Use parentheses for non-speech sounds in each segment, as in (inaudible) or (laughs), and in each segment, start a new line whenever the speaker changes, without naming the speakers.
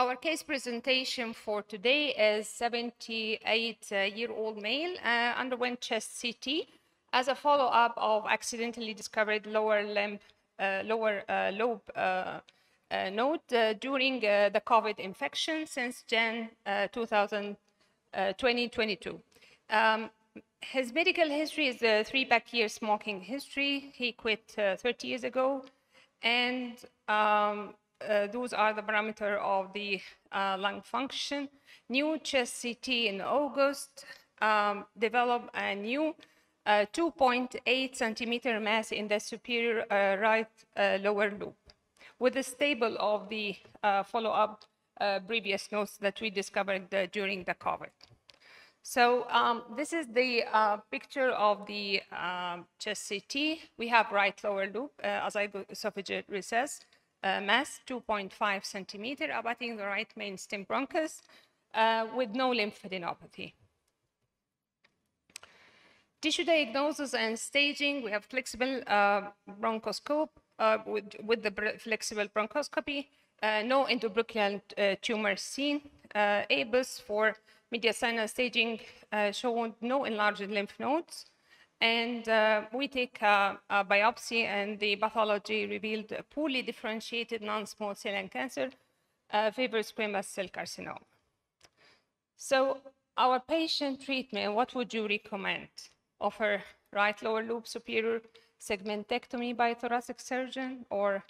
Our case presentation for today is 78-year-old male uh, underwent chest CT as a follow-up of accidentally discovered lower limb, uh, lower uh, lobe uh, uh, node uh, during the COVID infection since Jan uh, 2000, uh, 2022. Um, his medical history is a three-pack year smoking history. He quit uh, 30 years ago, and um, uh, those are the parameter of the uh, lung function. New chest CT in August um, developed a new uh, 2.8 centimeter mass in the superior uh, right uh, lower lobe with a stable of the uh, follow-up previous notes that we discovered during the COVID. So um, this is the uh, picture of the um, chest CT. We have right lower lobe, uh, esophageal recess, uh, mass 2.5 centimeter, abutting the right main stem bronchus uh, with no lymphadenopathy. Tissue diagnosis and staging, we have flexible uh, bronchoscope uh, with, with the flexible bronchoscopy, uh, no endobronchial uh, tumor seen, EBUS for mediastinal staging showed no enlarged lymph nodes. And uh, we take uh, a biopsy, and the pathology revealed a poorly differentiated non-small cell lung cancer, uh, favored squamous cell carcinoma. So, our patient treatment, what would you recommend? Offer right lower lobe superior segmentectomy by thoracic surgeon, or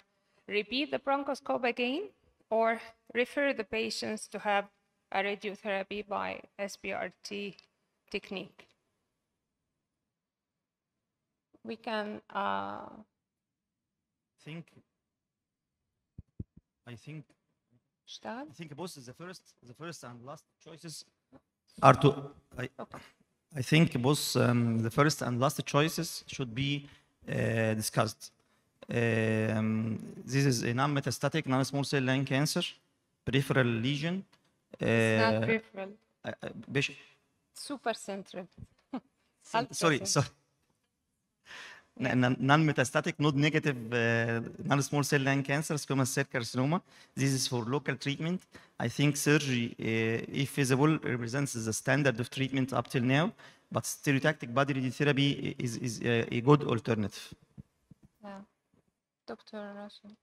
repeat the bronchoscope again, or refer the patients to have a radiotherapy by SBRT technique. We can uh,
think I think
start.
I think both the first the first and last choices are to I, I think both um, the first and last choices should be uh, discussed. Um, this is a non-metastatic non-small cell lung cancer, peripheral lesion.
Not
uh,
peripheral,
uh, uh, patient-
super central. (laughs)
sorry, sorry. Non-metastatic, node-negative, uh, non-small cell lung cancer, squamous cell carcinoma. This is for local treatment. I think surgery, uh, if feasible, represents the standard of treatment up till now. But stereotactic body radiotherapy is, is uh, a good alternative.
Yeah. Dr. Russell.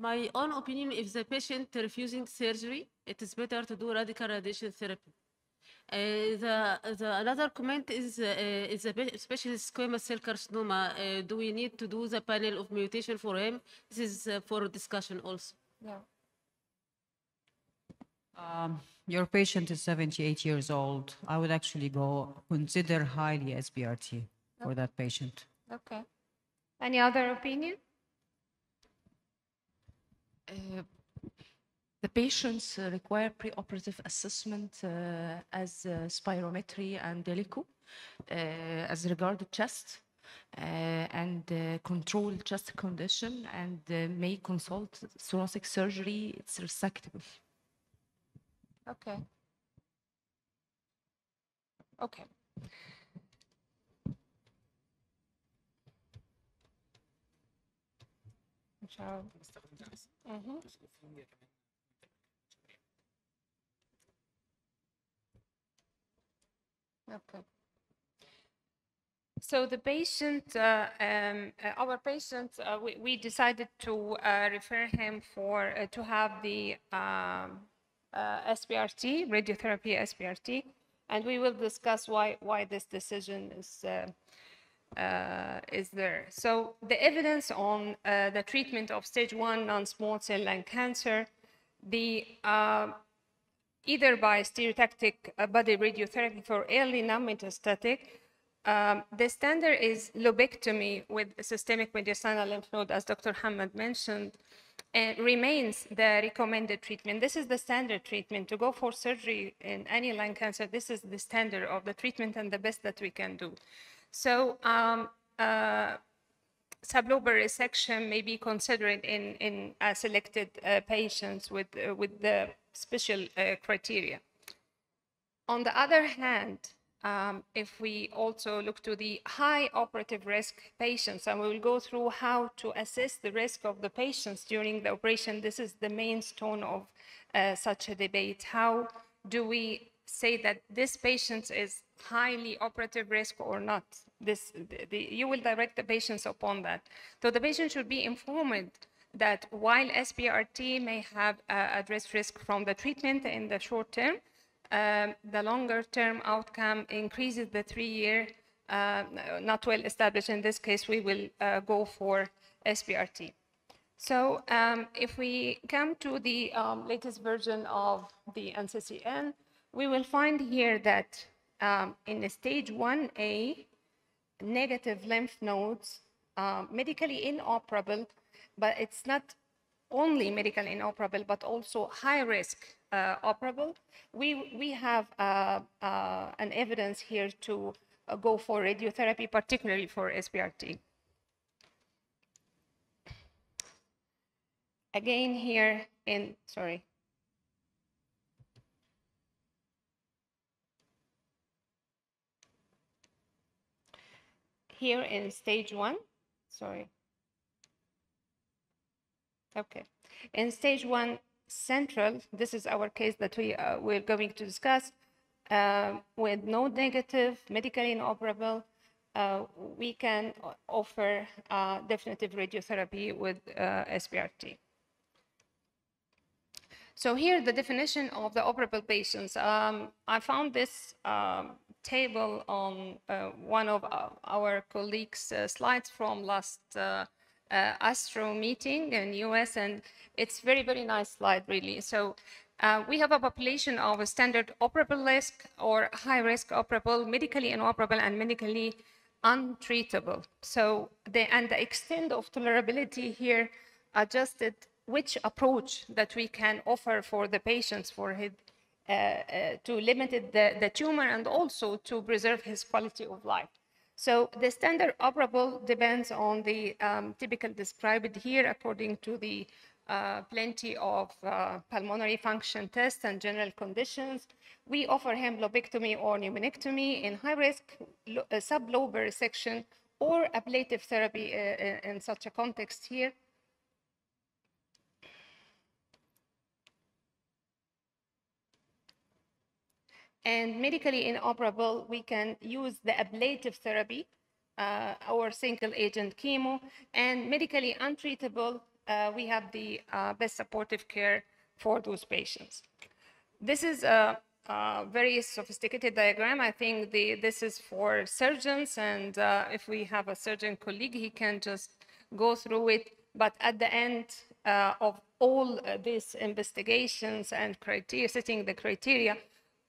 My own opinion, if the patient refusing surgery, it is better to do radical radiation therapy. Uh, the, the another comment is, uh, is especially squamous cell carcinoma. Uh, do we need to do the panel of mutation for him? This is uh, for discussion also.
Yeah.
Um, your patient is 78 years old. I would actually go consider highly SBRT for that patient.
Okay. Any other opinion?
The patients require preoperative assessment uh, as uh, spirometry and DLCO uh, as regard the chest uh, and uh, control chest condition and uh, may consult thoracic surgery. It's resectable.
Okay. Okay. Ciao. Mhm. Okay. So the patient, uh, um, uh, our patient, uh, we, we decided to uh, refer him for uh, to have the um, uh, SBRT, radiotherapy SBRT, and we will discuss why why this decision is uh, is there. So the evidence on uh, the treatment of stage one non-small cell lung cancer, the uh, either by stereotactic uh, body radiotherapy for early non-metastatic, um, the standard is lobectomy with systemic mediastinal lymph node, as Dr. Hamad mentioned, and remains the recommended treatment. This is the standard treatment. To go for surgery in any lung cancer, this is the standard of the treatment and the best that we can do. So um, uh, sublobar resection may be considered in, in uh, selected uh, patients with, uh, with the special uh, criteria. On the other hand, um, if we also look to the high operative risk patients, and we will go through how to assess the risk of the patients during the operation, this is the main stone of uh, such a debate. How do we say that this patient is highly operative risk or not? This, the, the, you will direct the patients upon that. So the patient should be informed that while SBRT may have uh, addressed risk from the treatment in the short term, um, the longer term outcome increases the three-year, uh, not well established. In this case, we will uh, go for SBRT. So um, if we come to the um, latest version of the NCCN, we will find here that um, in stage 1A, negative lymph nodes, uh, medically inoperable, but it's not only medical inoperable, but also high risk uh, operable. We, we have uh, uh, an evidence here to uh, go for radiotherapy, particularly for SBRT. Again here in, sorry. Here in stage one, sorry. Okay. In stage one, central, this is our case that we, uh, we're going to discuss, uh, with no negative, medically inoperable, uh, we can offer uh, definitive radiotherapy with uh, SBRT. So here, the definition of the operable patients. Um, I found this um, table on uh, one of our colleagues' uh, slides from last uh, uh, Astro meeting in US, and it's very, very nice slide, really. So uh, we have a population of a standard operable risk or high risk operable, medically inoperable, and medically untreatable. So the, and the extent of tolerability here adjusted which approach that we can offer for the patients for his, uh, uh, to limit the, the tumor and also to preserve his quality of life. So the standard operable depends on the um, typical described here according to the uh, plenty of uh, pulmonary function tests and general conditions. We offer him lobectomy or pneumonectomy in high risk uh, sublobar resection or ablative therapy uh, uh, in such a context here. And medically inoperable, we can use the ablative therapy uh, or single agent chemo. And medically untreatable, uh, we have the uh, best supportive care for those patients. This is a, a very sophisticated diagram. I think the, this is for surgeons, and uh, if we have a surgeon colleague, he can just go through it. But at the end uh, of all uh, these investigations and criteria, setting the criteria,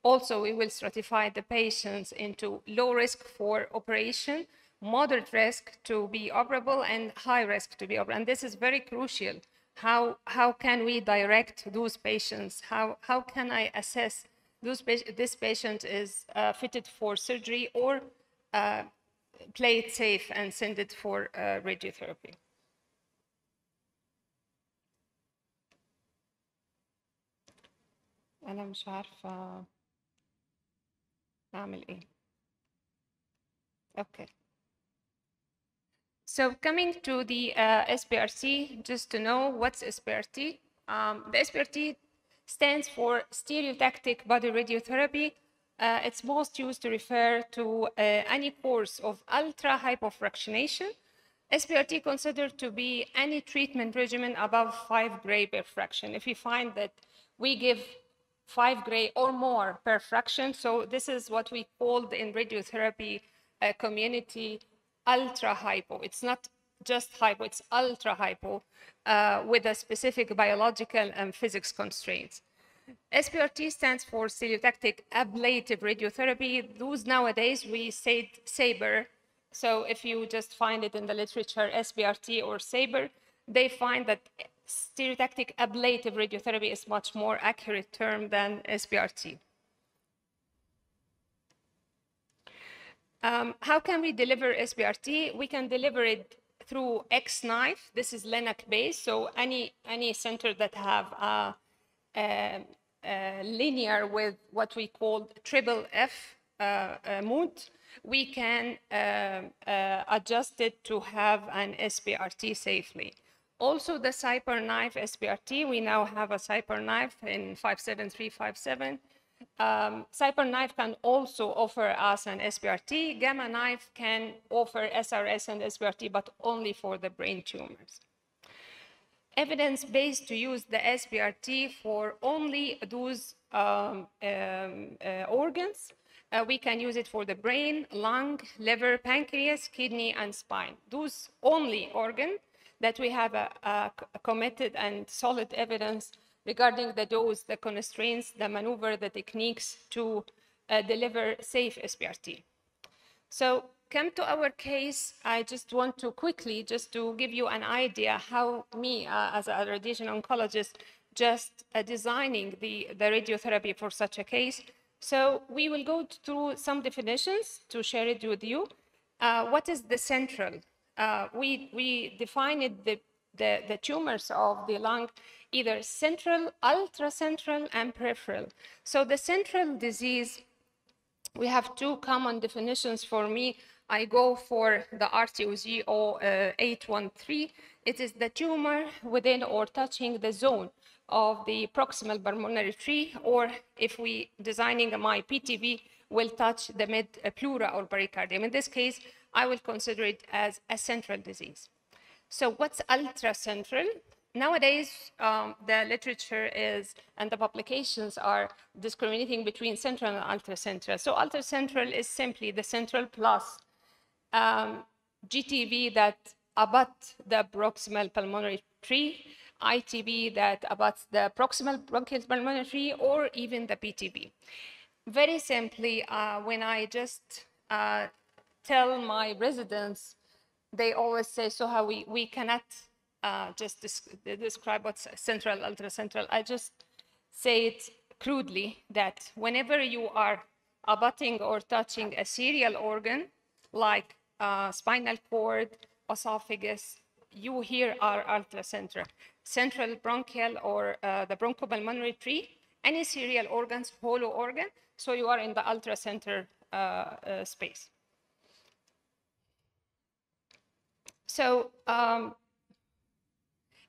also, we will stratify the patients into low risk for operation, moderate risk to be operable, and high risk to be operable. And this is very crucial. How, how can we direct those patients? How, how can I assess those, pa- this patient is uh, fitted for surgery or uh, play it safe and send it for uh, radiotherapy? أنا مش عارفة أعمل إيه. Okay. So coming to the uh, SBRT, just to know what's SBRT. Um, the SBRT stands for stereotactic body radiotherapy. Uh, it's most used to refer to uh, any course of ultra hypofractionation. SBRT considered to be any treatment regimen above 5 gray per fraction. If we find that we give 5 gray or more per fraction, so this is what we called in radiotherapy uh, community ultra hypo. It's not just hypo, it's ultra hypo uh, with a specific biological and physics constraints. SBRT stands for stereotactic ablative radiotherapy. Those nowadays we say SABR. So if you just find it in the literature, SBRT or SABR, they find that stereotactic ablative radiotherapy is much more accurate term than SBRT. Um, how can we deliver SBRT? We can deliver it through X knife. This is Linac based, so any any center that have a, a, a linear with what we call triple F uh, uh, mood, we can uh, uh, adjust it to have an SBRT safely. Also, the CyberKnife SBRT, we now have a CyberKnife in 57357. Um, CyberKnife can also offer us an SBRT. Gamma knife can offer SRS and SBRT, but only for the brain tumors evidence-based to use the SBRT for only those um, um, uh, organs. Uh, we can use it for the brain, lung, liver, pancreas, kidney, and spine. Those only organs that we have a, a committed and solid evidence regarding the dose, the constraints, the maneuver, the techniques to uh, deliver safe SBRT. So come to our case, I just want to quickly, just to give you an idea how me, uh, as a radiation oncologist, just uh, designing the, the radiotherapy for such a case. So we will go through some definitions to share it with you. Uh, what is the central? Uh, we, we defined the, the, the tumors of the lung either central, ultracentral, and peripheral. So the central disease, we have two common definitions for me I go for the RTOG 813. It is the tumor within or touching the zone of the proximal pulmonary tree, or if we designing my PTV, will touch the mid pleura or pericardium. In this case, I will consider it as a central disease. So what's ultra-central? Nowadays, um, the literature is, and the publications are discriminating between central and ultra-central. So ultra-central is simply the central plus um, GTV that abut the proximal pulmonary tree, ITV that abuts the proximal bronchial pulmonary tree, or even the PTV. Very simply, uh, when I just uh, tell my residents, they always say, so how we, we cannot uh, just describe what's central, ultra central. I just say it crudely that whenever you are abutting or touching a serial organ, like uh, spinal cord, esophagus, you here are ultracentral. Central Central bronchial or uh, the bronchopulmonary tree, any serial organs, hollow organ, so you are in the ultracenter uh, uh, space. So um,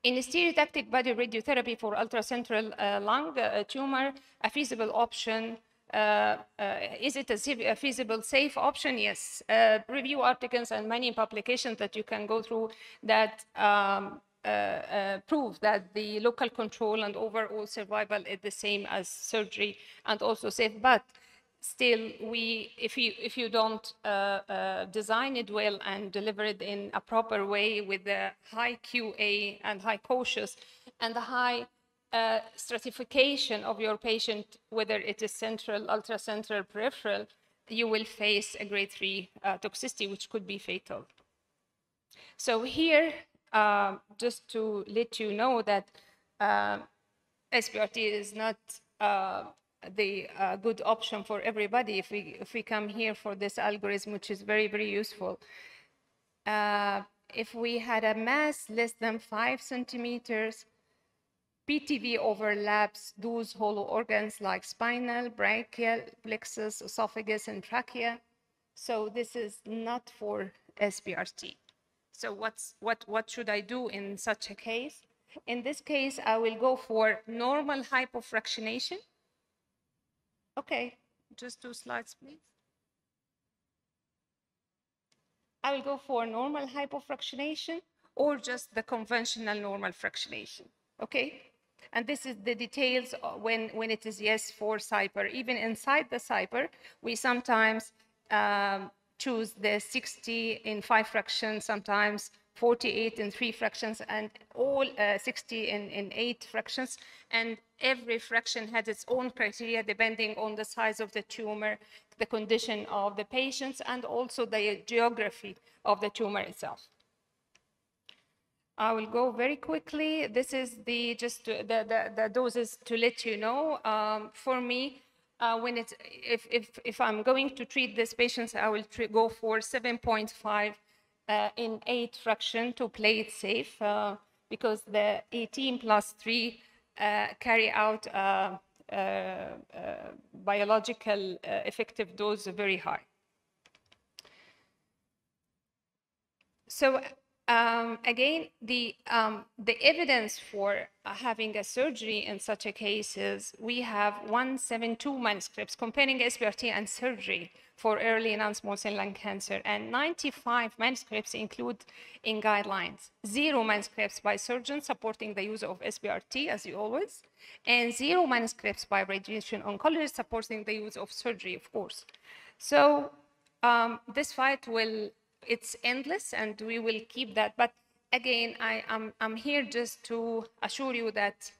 in stereotactic body radiotherapy for ultracentral uh, lung uh, tumor, a feasible option uh, uh, is it a, feasible, safe option? Yes. Uh, review articles and many publications that you can go through that um, uh, prove that the local control and overall survival is the same as surgery and also safe. But still, we if you if you don't uh, design it well and deliver it in a proper way with the high QA and high cautious and the high uh, stratification of your patient, whether it is central, ultra central peripheral, you will face a grade 3 uh, toxicity, which could be fatal. So here, uh, just to let you know that uh, SBRT is not uh, the uh, good option for everybody if we, if we come here for this algorithm, which is very, very useful. if we had a mass less than five centimeters, PTV overlaps those hollow organs like spinal, brachial, plexus, esophagus, and trachea. So this is not for SBRT. So what's, what, what should I do in such a case? In this case, I will go for normal hypofractionation. Okay, just two slides, please. I will go for normal hypofractionation or just the conventional normal fractionation, okay? And this is the details when, when it is yes for Cyber. Even inside the Cyber, we sometimes um, choose the 60 in five fractions, sometimes 48 in three fractions, and all uh, 60 in, in eight fractions. And every fraction has its own criteria depending on the size of the tumor, the condition of the patients, and also the geography of the tumor itself. I will go very quickly. This is the just the, the, the doses to let you know. Um, for me, uh, when it's if, if if I'm going to treat these patients, I will go for 7.5 uh, in eight fraction to play it safe uh, because the 18 plus three carry out uh, uh, uh, biological uh, effective dose very high. So um, again, the um, the evidence for having a surgery in such a case is we have 172 manuscripts comparing SBRT and surgery for early non-small cell lung cancer, and 95 manuscripts include in guidelines. Zero manuscripts by surgeons supporting the use of SBRT, as you always, and zero manuscripts by radiation oncologists supporting the use of surgery, of course. So um, this fight will it's endless and we will keep that but again I, am I'm, I'm here just to assure you that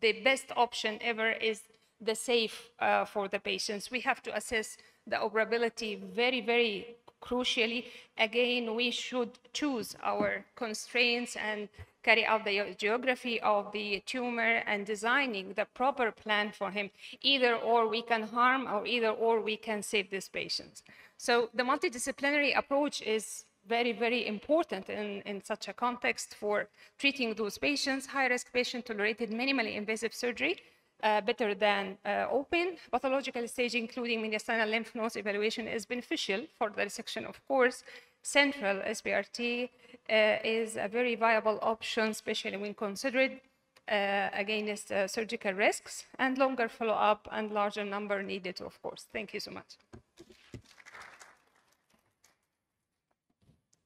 the best option ever is the safe uh, for the patients we have to assess the operability very very crucially. Again we should choose our constraints and carry out the geography of the tumor and designing the proper plan for him. Either or we can harm or either or we can save these patients. So the multidisciplinary approach is very, very important in, in such a context for treating those patients. High-risk patient tolerated minimally invasive surgery, uh, better than uh, open. Pathological stage, including mediastinal lymph nodes evaluation, is beneficial for the resection, of course. Central SBRT uh, is a very viable option, especially when considered uh, against surgical risks, and longer follow-up and larger number needed, of course. Thank you so much.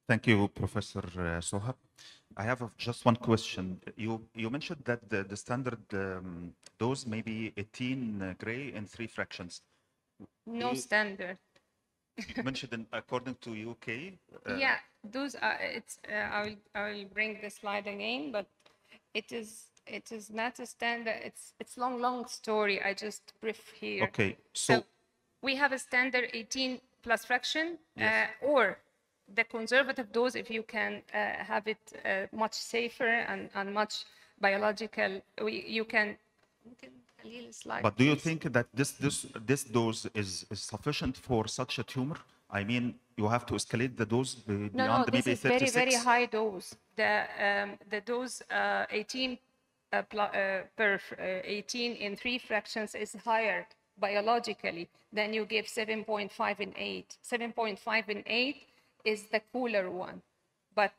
Thank you, Professor uh, Sohab. I have a- just one question. You you mentioned that the, the standard um, dose may be 18 gray in three fractions.
No
You-
standard.
You mentioned in, according to UK. uh,
yeah, those are. It's. Uh, I will. I will bring the slide again, but it is. It is not a standard. It's. It's long, long story. I just brief here.
Okay,
So,
so
we have a standard 18 plus fraction,
Yes.
uh, or the conservative dose, if you can uh, have it uh, much safer and, and much biological, we, you can Slide,
but do you think that this this this dose is, is sufficient for such a tumor? I mean, you have to escalate the dose beyond
no, no,
maybe
36. No,
very
very high dose. The um, the dose uh, 18 uh, uh, per uh, 18 in three fractions is higher biologically than you give 7.5 in 8. 7.5 in 8 is the cooler one. But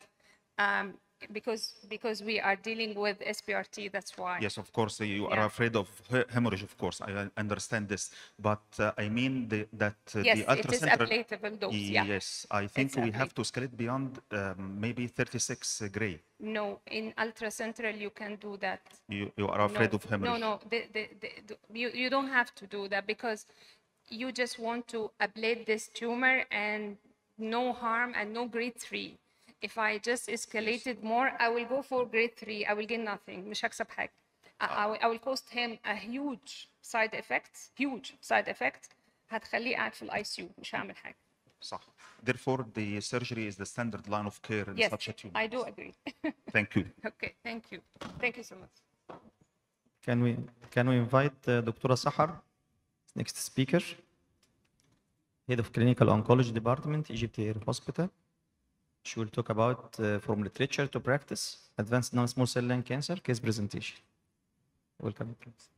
um, because, because we are dealing with SBRT, that's why.
Yes, of course, you are afraid of hemorrhage, of course. I understand this. But uh, I mean the, that uh,
Yes,
the
it is ablatable dose, yeah.
Yes, I think
It's
we have to escalate beyond um, maybe 36 gray.
No, in ultracentral, you can do that.
You, you are afraid
no,
of hemorrhage.
No, no, the, the, the, you, you don't have to do that because you just want to ablate this tumor and no harm and no grade three. If I just escalated more, I will go for grade three. I will get nothing. مش هكسب حاجة. I, I, will, I will cost him a huge side effects, huge side effects. هتخليه قاعد في الاي سي يو مش هعمل حاجة.
صح. Therefore, the surgery is the standard line of care in
Yes,
such a tumor.
I do agree. (laughs)
Thank you.
okay, thank you. Thank you so much.
Can we can we invite uh, Dr. Sahar, next speaker, Head of clinical oncology department, Egypt Air Hospital. She will talk about uh, from literature to practice advanced non-small cell lung cancer case presentation. Welcome. please.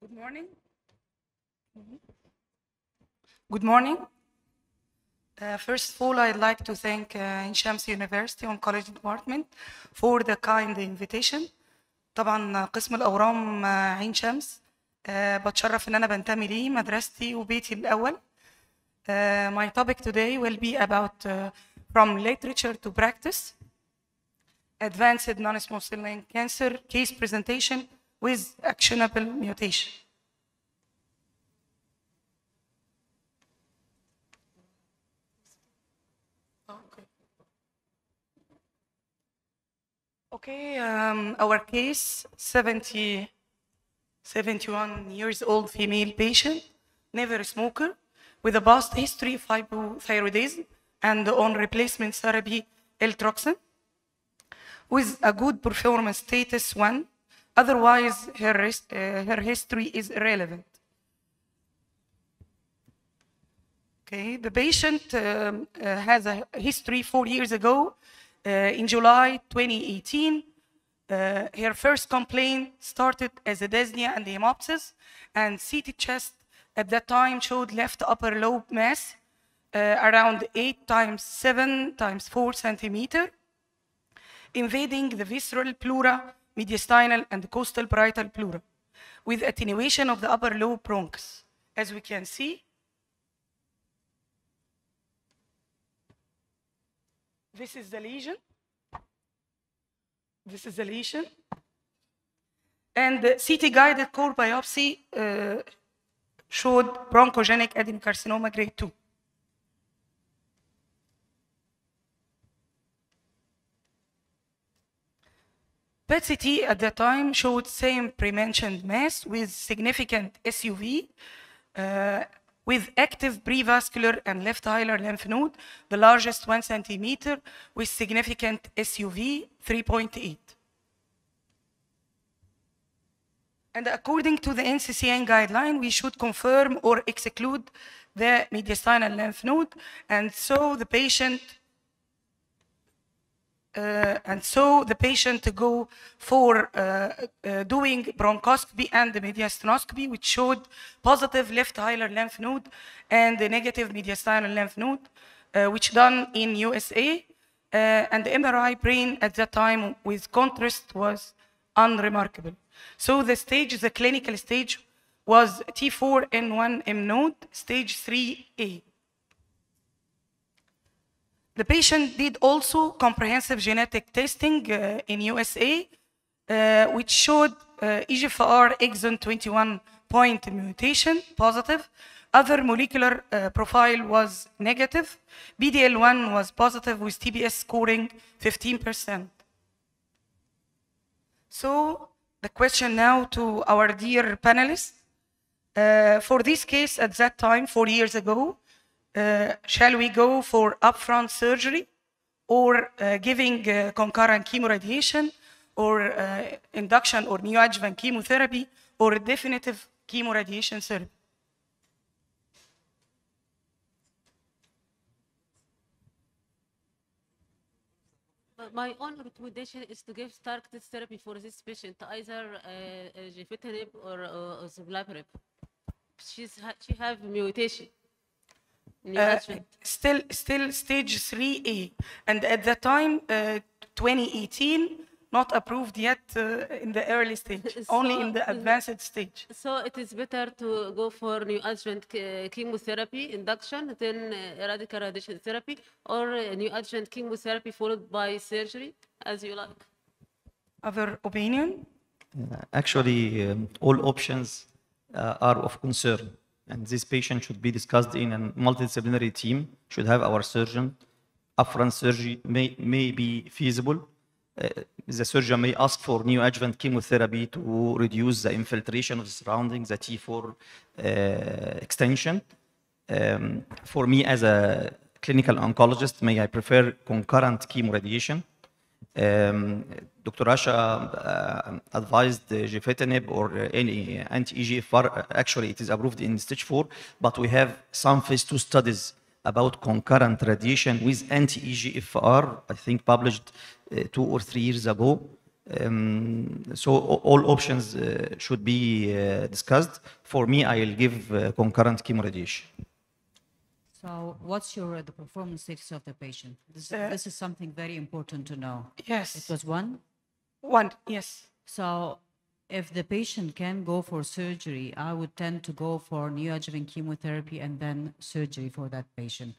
Good morning. Good morning. Uh, first of all, I'd like to thank uh, Ain Shams University Oncology Department for the kind invitation. طبعا uh, قسم الأورام uh, عين شمس uh, بتشرف إن أنا بنتمي ليه مدرستي وبيتي الأول. Uh, my topic today will be about uh, from literature to practice, advanced non-small cell lung cancer case presentation with actionable mutation. Okay, um, our case 70, 71 years old female patient, never smoker, with a past history of hypothyroidism and on replacement therapy eltroxin, with a good performance status 1. Otherwise, her, uh, her history is irrelevant. Okay, the patient um, uh, has a history four years ago uh, in July 2018, uh, her first complaint started as a dyspnea and hemoptysis, and CT chest at that time showed left upper lobe mass uh, around 8 times 7 times 4 centimeter, invading the visceral pleura, mediastinal, and costal parietal pleura, with attenuation of the upper lobe bronchus. As we can see, This is the lesion. This is the lesion. And the CT-guided core biopsy uh, showed bronchogenic adenocarcinoma grade 2. PET-CT at that time showed same pre-mentioned mass with significant SUV uh, with active prevascular and left hilar lymph node, the largest one centimeter with significant SUV 3.8. And according to the NCCN guideline, we should confirm or exclude the mediastinal lymph node. And so the patient uh, and so the patient go for uh, uh, doing bronchoscopy and the mediastinoscopy, which showed positive left hilar lymph node and the negative mediastinal lymph node, uh, which done in USA. Uh, and the MRI brain at that time with contrast was unremarkable. So the stage, the clinical stage, was T4N1M node, stage 3A. The patient did also comprehensive genetic testing uh, in USA, uh, which showed uh, EGFR exon 21 point mutation positive. Other molecular uh, profile was negative. PD-L1 was positive with TPS scoring 15%. So the question now to our dear panelists. Uh, for this case at that time, four years ago, uh, shall we go for upfront surgery or uh, giving uh, concurrent chemoradiation or uh, induction or neoadjuvant chemotherapy or definitive chemoradiation therapy?
My own recommendation is to give targeted therapy for this patient, either uh, uh, gefitinib or uh, oziblaparib. She's she have mutation.
Uh, still, still stage 3A. And at the time, uh, 2018, not approved yet uh, in the early stage, (laughs) only in the advanced stage.
So it is better to go for neoadjuvant che- chemotherapy induction, then uh, radical radiation therapy, or uh, neoadjuvant chemotherapy followed by surgery, as you like.
Other opinion?
Uh, Actually, um, all options uh, are of concern, and this patient should be discussed in a multidisciplinary team, should have our surgeon. Upfront surgery may, may be feasible. Uh, The surgeon may ask for new neoadjuvant chemotherapy to reduce the infiltration of the surrounding, the T4 uh, extension. Um, For me, as a clinical oncologist, may I prefer concurrent chemoradiation. Um, Dr. Asha uh, advised uh, gefitinib or uh, any anti-EGFR. Uh, Actually, it is approved in stage four, but we have some phase two studies about concurrent radiation with anti-EGFR, I think published uh, two or three years ago. Um, so all options uh, should be uh, discussed. For me, I will give uh, concurrent chemoradiation.
So what's your, uh, the performance status of the patient? This,
Uh,
this is something very important to know.
Yes.
It was one?
One, yes.
So if the patient can go for surgery, I would tend to go for neoadjuvant chemotherapy and then surgery for that patient.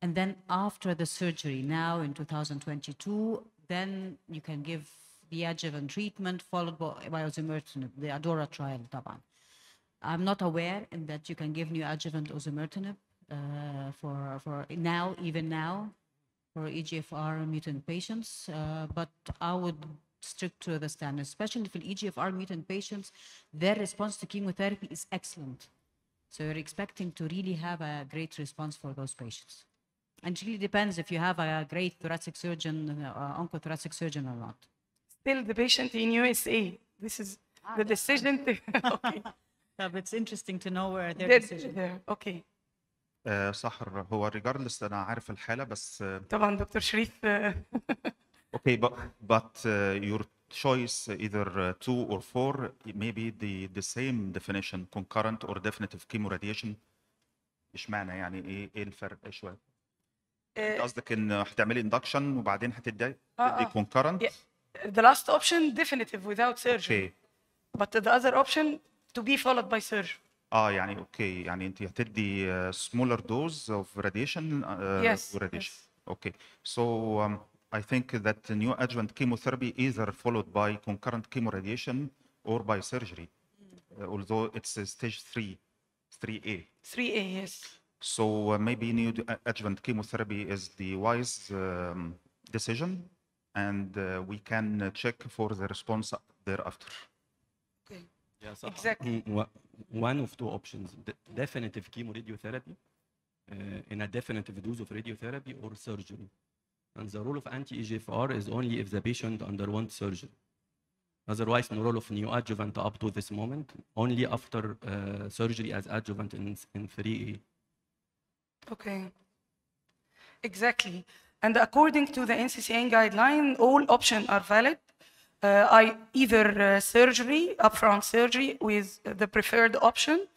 And then after the surgery, now in 2022, then you can give the adjuvant treatment followed by osimertinib, the ADAURA trial, taban I'm not aware in that you can give neoadjuvant osimertinib uh, for, for now, even now, for EGFR mutant patients, uh, but I would stick to the standard, especially for EGFR mutant patients, their response to chemotherapy is excellent. So you're expecting to really have a great response for those patients. And it really depends if you have a great thoracic surgeon, uh, oncothoracic surgeon or not.
Still the patient in USA. This is the decision. To, (laughs) okay.
Yeah, but it's interesting to know where their
They're
decision.
there. Okay.
آه، سحر هو regardless انا عارف الحاله بس آه،
طبعا دكتور شريف (laughs) آه،
okay but but uh, your choice either uh, two or four maybe the the same definition concurrent or definitive chemoradiation اشمعنى يعني إيه إيه الفرق شوية
آه،
قصدك ان هتعملي induction وبعدين هتدي
آه،
تدي
آه.
concurrent
the last option definitive without surgery
okay
but the other option to be followed by surgery
آه يعني أوكي يعني انت هتدي uh, smaller dose of radiation uh,
Yes,
radiation
yes.
okay so um, I think that the neoadjuvant chemotherapy either followed by concurrent chemoradiation or by surgery uh, although it's uh, stage 3 3A
3A yes
so uh, maybe neoadjuvant chemotherapy is the wise um, decision and uh, we can uh, check for the response thereafter
okay
Yeah, صح.
Exactly.
Mm, One of two options, de- definitive chemoradiotherapy uh, in a definitive dose of radiotherapy or surgery. And the role of anti-EGFR is only if the patient underwent surgery. Otherwise, no role of neoadjuvant up to this moment, only after uh, surgery as adjuvant in, in 3A.
Okay. Exactly. And according to the NCCN guideline, all options are valid. Uh, I either uh, surgery, upfront surgery with the preferred option,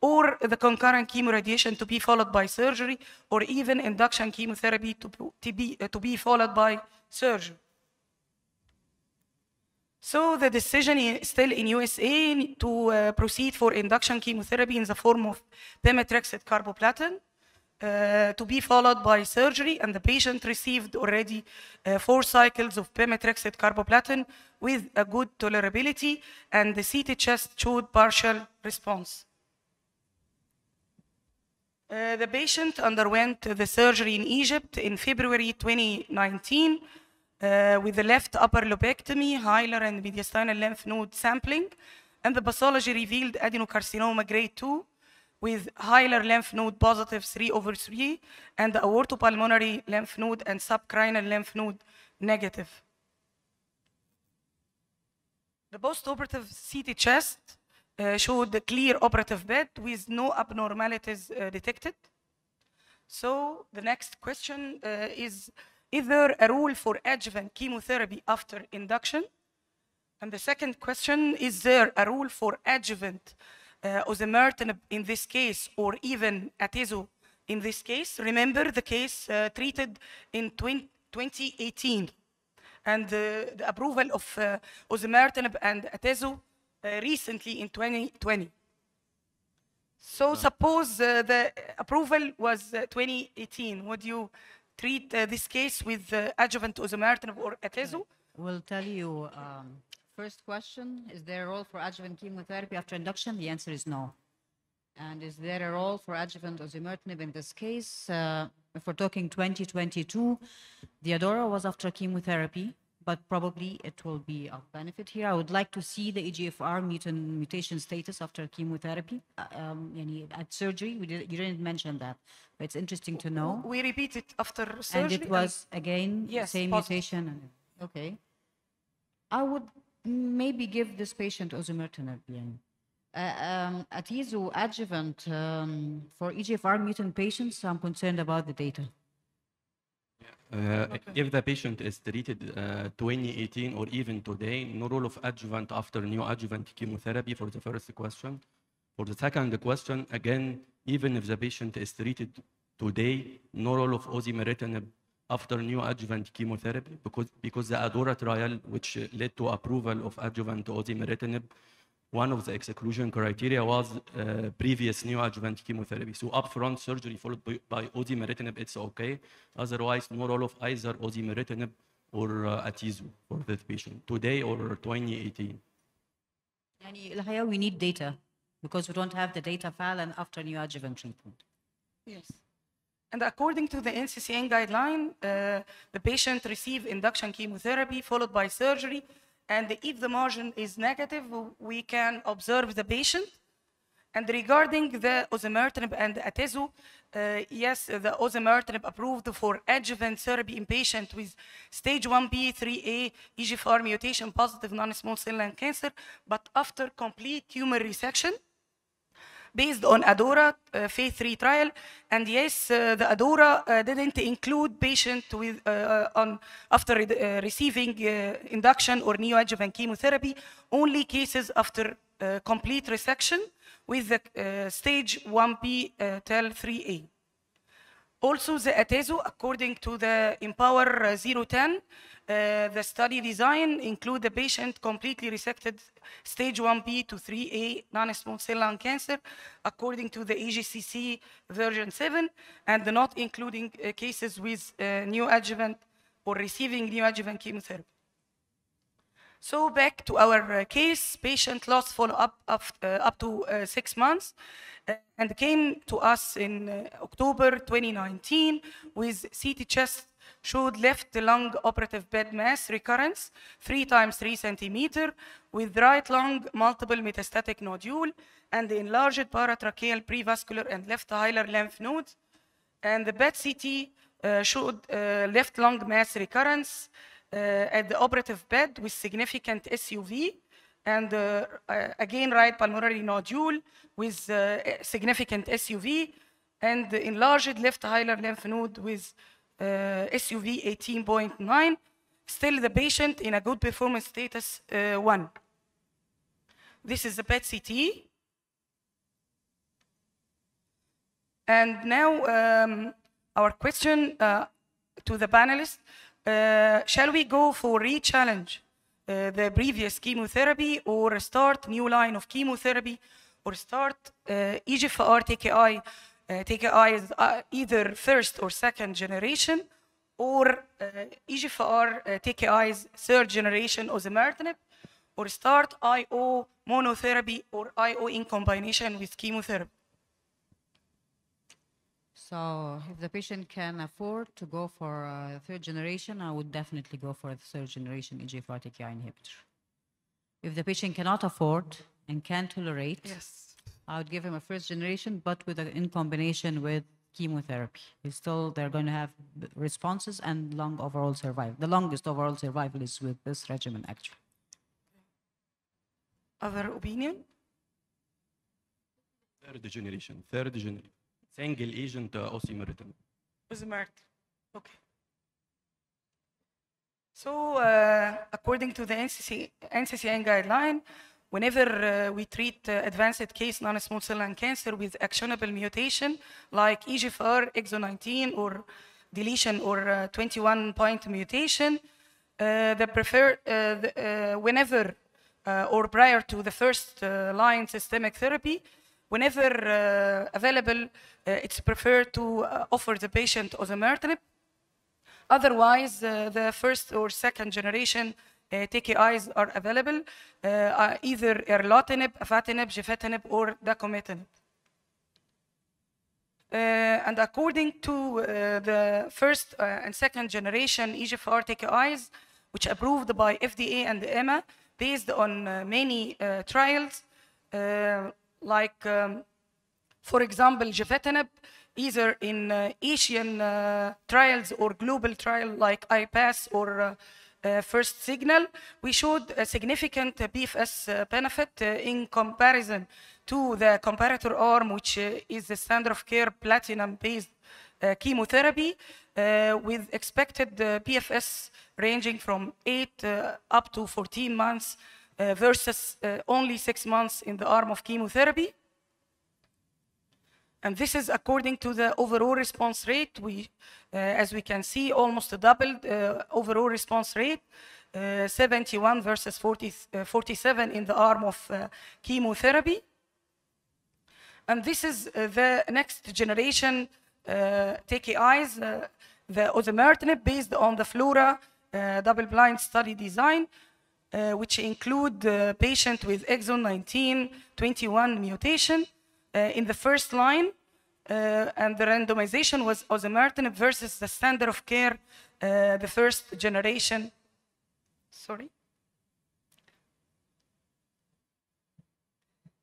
or the concurrent chemoradiation to be followed by surgery, or even induction chemotherapy to, to, be, uh, to be followed by surgery. So the decision is still in USA to uh, proceed for induction chemotherapy in the form of pemetrexed carboplatin uh, to be followed by surgery, and the patient received already uh, four cycles of pemetrexed carboplatin with a good tolerability, and the CT chest showed partial response. Uh, the patient underwent the surgery in Egypt in February 2019 uh, with the left upper lobectomy, hilar and mediastinal lymph node sampling, and the pathology revealed adenocarcinoma grade 2 with hilar lymph node positive 3 over 3 and the aortopulmonary lymph node and subcarinal lymph node negative. The postoperative CT chest showed a clear operative bed with no abnormalities uh, detected. So the next question uh, is, is there a rule for adjuvant chemotherapy after induction? And the second question, is there a rule for adjuvant uh, osimertinib in this case, or even atezo in this case? Remember the case uh, treated in 20, 2018, and the, the approval of uh, osimertinib and atezo uh, recently in 2020. So suppose uh, the approval was uh, 2018, would you treat uh, this case with uh, adjuvant osimertinib or atezo?
We'll tell you. Um, first question: Is there a role for adjuvant chemotherapy after induction? The answer is no. And is there a role for adjuvant osimertinib in this case? Uh, if we're talking 2022, the ADAURA was after chemotherapy, but probably it will be of benefit here. I would like to see the EGFR mutant mutation status after chemotherapy. Uh, Um, yani at surgery, we did, you didn't mention that, but it's interesting to know.
We repeat it after surgery.
And it was again
Yes,
same
positive.
mutation. Okay. I would maybe give this patient osimertinib. yani. Uh, um, atezo adjuvant um, for EGFR mutant patients. I'm concerned about the data.
Uh, If the patient is treated uh, 2018 or even today, no role of adjuvant after new adjuvant chemotherapy for the first question. For the second question, again, even if the patient is treated today, no role of osimertinib after new adjuvant chemotherapy because, because the ADAURA trial, which uh, led to approval of adjuvant osimertinib, one of the exclusion criteria was uh, previous neoadjuvant chemotherapy. So upfront surgery followed by, by osimertinib, it's okay. Otherwise, no role of either osimertinib or uh, atezo for that patient, today or 2018.
Yani, we need data because we don't have the data file and after neoadjuvant treatment.
Yes. And according to the NCCN guideline, uh, the patient receive induction chemotherapy followed by surgery. And if the margin is negative, we can observe the patient. And regarding the osimertinib and atezo, uh, yes, the osimertinib approved for adjuvant therapy in patient with stage 1B, 3A, EGFR mutation positive non-small cell lung cancer, but after complete tumor resection. Based on ADAURA uh, phase 3 trial. And yes, uh, the ADAURA uh, didn't include patient with, uh, on, after re- uh, receiving uh, induction or neoadjuvant chemotherapy, only cases after uh, complete resection with the uh, stage 1B uh, till 3A. Also, the ATEZO, according to the IMpower uh, 010, uh, the study design include the patient completely resected stage 1B to 3A non-small cell lung cancer, according to the AJCC version 7, and not including uh, cases with uh, neoadjuvant or receiving neoadjuvant chemotherapy. So back to our uh, case, patient lost follow-up up, uh, up to six months and came to us in October 2019 with CT chest showed left lung operative bed mass recurrence, three times three centimeter, with right lung multiple metastatic nodule and the enlarged paratracheal prevascular and left hilar lymph nodes. And the bed CT uh, showed uh, left lung mass recurrence uh, at the operative bed with significant SUV and uh, uh, again right pulmonary nodule with uh, significant SUV and the enlarged left hilar lymph node with SUV 18.9. Still the patient in a good performance status uh, 1. This is the PET CT. And now um, our question uh, to the panelists, uh, shall we go for re-challenge uh, the previous chemotherapy or start new line of chemotherapy or start uh, EGFR TKI, uh, TKI is either first or second generation or uh, EGFR uh, TKI's third generation osimertinib or start IO monotherapy or IO in combination with chemotherapy.
So if the patient can afford to go for uh, third generation, I would definitely go for the third generation EGFR TKI inhibitor. If the patient cannot afford and can tolerate,
Yes.
I would give him a first generation, but with a, in combination with chemotherapy. It's still they're going to have responses and long overall survival. The longest overall survival is with this regimen, actually.
Other opinion?
Third generation, third generation. Single agent uh, osimertinib.
Osimertinib. Okay. So, uh, according to the NCC, NCCN guideline, whenever uh, we treat uh, advanced case non-small cell lung cancer with actionable mutation like EGFR, exon 19, or deletion or uh, 21 point mutation, the prefer, the, whenever or prior to the first line systemic therapy, whenever uh, available, uh, it's preferred to uh, offer the patient osimertinib. Otherwise, the first or second generation uh, TKIs are available, uh, uh, either erlotinib, afatinib, gefitinib, or dacomitinib. Uh, and according to the first and second generation EGFR TKIs, which approved by FDA and EMA, based on many trials, like um, for example, gefitinib, either in uh, Asian uh, trials or global trial like IPASS or uh, First Signal, we showed a significant uh, PFS uh, benefit uh, in comparison to the comparator arm, which uh, is the standard of care platinum-based uh, chemotherapy, uh, with expected uh, PFS ranging from 8 uh, up to 14 months uh, versus uh, only 6 months in the arm of chemotherapy. And this is according to the overall response rate. We, uh, as we can see, almost doubled uh, overall response rate, uh, 71 versus 40, uh, 47 in the arm of uh, chemotherapy. And this is uh, the next generation TKIs, the osimertinib based on the FLAURA double-blind study design, which include uh, patient with exon 19, 21 mutation in the first line, uh, and the randomization was osimertinib versus the standard of care, uh, the first generation. Sorry.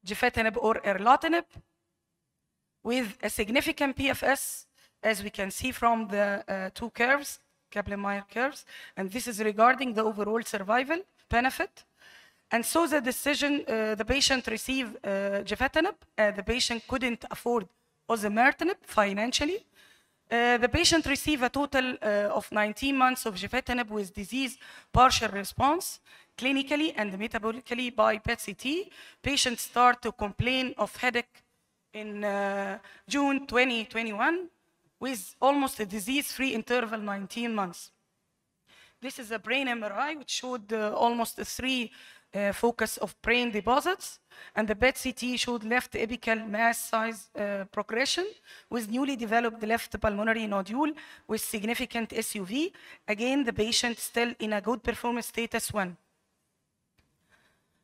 gefitinib or erlotinib with a significant PFS, as we can see from the uh, two curves, Kaplan-Meier curves, and this is regarding the overall survival benefit. And so the decision, uh, the patient received uh, gefitinib. Uh, the patient couldn't afford osimertinib financially. Uh, the patient received a total uh, of 19 months of gefitinib with disease partial response clinically and metabolically by PET-CT. Patients start to complain of headache in uh, June 2021 with almost a disease-free interval 19 months. This is a brain MRI which showed almost a three uh, focus of brain deposits, and the PET-CT showed left apical mass size uh, progression with newly developed left pulmonary nodule with significant SUV. Again, the patient still in a good performance status one.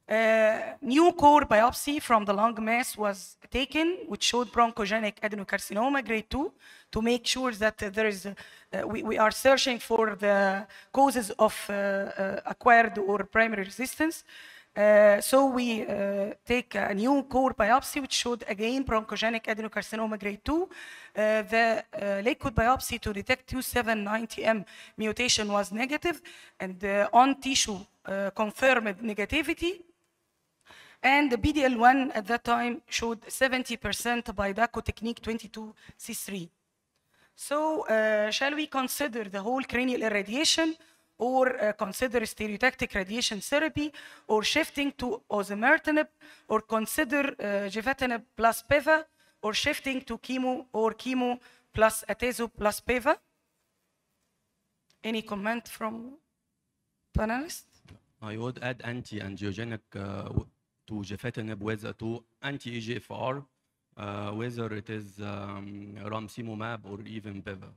Uh, new core biopsy from the lung mass was taken, which showed bronchogenic adenocarcinoma grade 2 to make sure that uh, there is, uh, we, we are searching for the causes of uh, uh, acquired or primary resistance. So we take a new core biopsy, which showed again bronchogenic adenocarcinoma grade 2. Uh, the liquid biopsy to detect T790M mutation was negative, and on tissue confirmed negativity. And the PD-L1 at that time showed 70% by Dako technique 22C3. So uh, shall we consider the whole cranial irradiation or uh, consider stereotactic radiation therapy or shifting to osimertinib or consider uh, gefitinib plus PEVA or shifting to chemo or chemo plus atezo plus PEVA? Any comment from panelists?
I would add anti-angiogenic uh, to gefitinib a to anti-EGFR, uh, whether it is um, ramucirumab or even beva.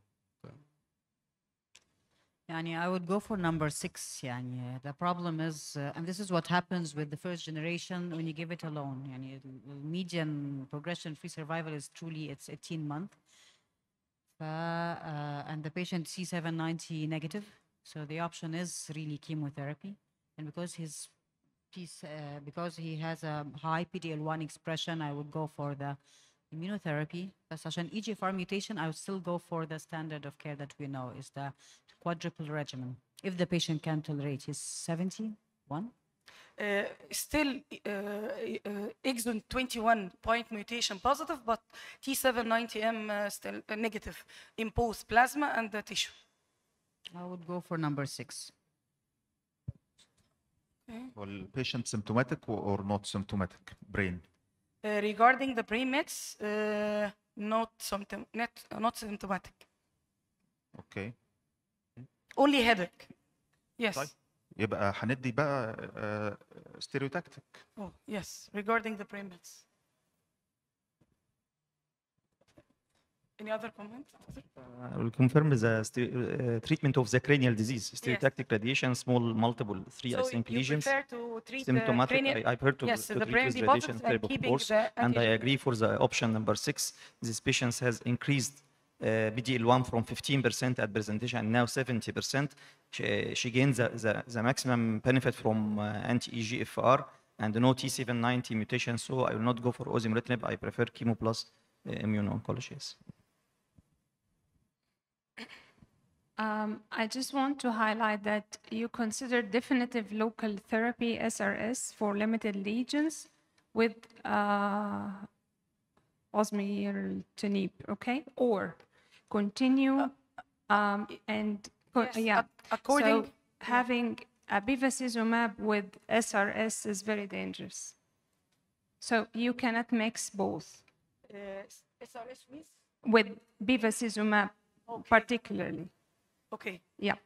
Yani I would go for number six. Yani the problem is, uh, and this is what happens with the first generation when you give it alone. Yani median progression-free survival is truly it's 18 months, uh, and the patient C790 negative. So the option is really chemotherapy, and because his Uh, because he has a high PD-L1 expression, I would go for the immunotherapy. But such an EGFR mutation, I would still go for the standard of care that we know is the quadruple regimen. If the patient can tolerate, he's 71.
uh, still uh, uh, exon 21 point mutation positive, but T790M uh, still uh, negative in both plasma and the tissue.
I would go for number six.
Patient symptomatic or- not symptomatic brain?
Uh, regarding the brain mets, uh, not, symptom not, not symptomatic,
أوكي
only headache. Yes.
طيب يبقى هندي بقى ستيريوتاكتيك
Oh, yes, regarding the brain mets. Any other comment?
I will confirm the uh, treatment of the cranial disease, stereotactic radiation, small multiple three
So
I think lesions.
prefer to treat the
Symptomatic,
cranial-
I, I prefer to,
yes,
to
the
treat with radiation
and
therapy, of course.
the
And I agree for the option number six. This patient has increased uh, PD-L1 from 15% at presentation and now 70%. She, she gains the, the, the maximum benefit from uh, anti-EGFR and no T790 mutation. So I will not go for osimertinib. I prefer chemo plus uh. yes.
Um, I just want to highlight that you consider definitive local therapy SRS for limited lesions with uh, osimertinib, okay? Or continue um, and
yes,
yeah.
according-
so having a bevacizumab with SRS is very dangerous. So you cannot mix both
Uh, SRS with?
with bevacizumab particularly.
Okay.
Yeah.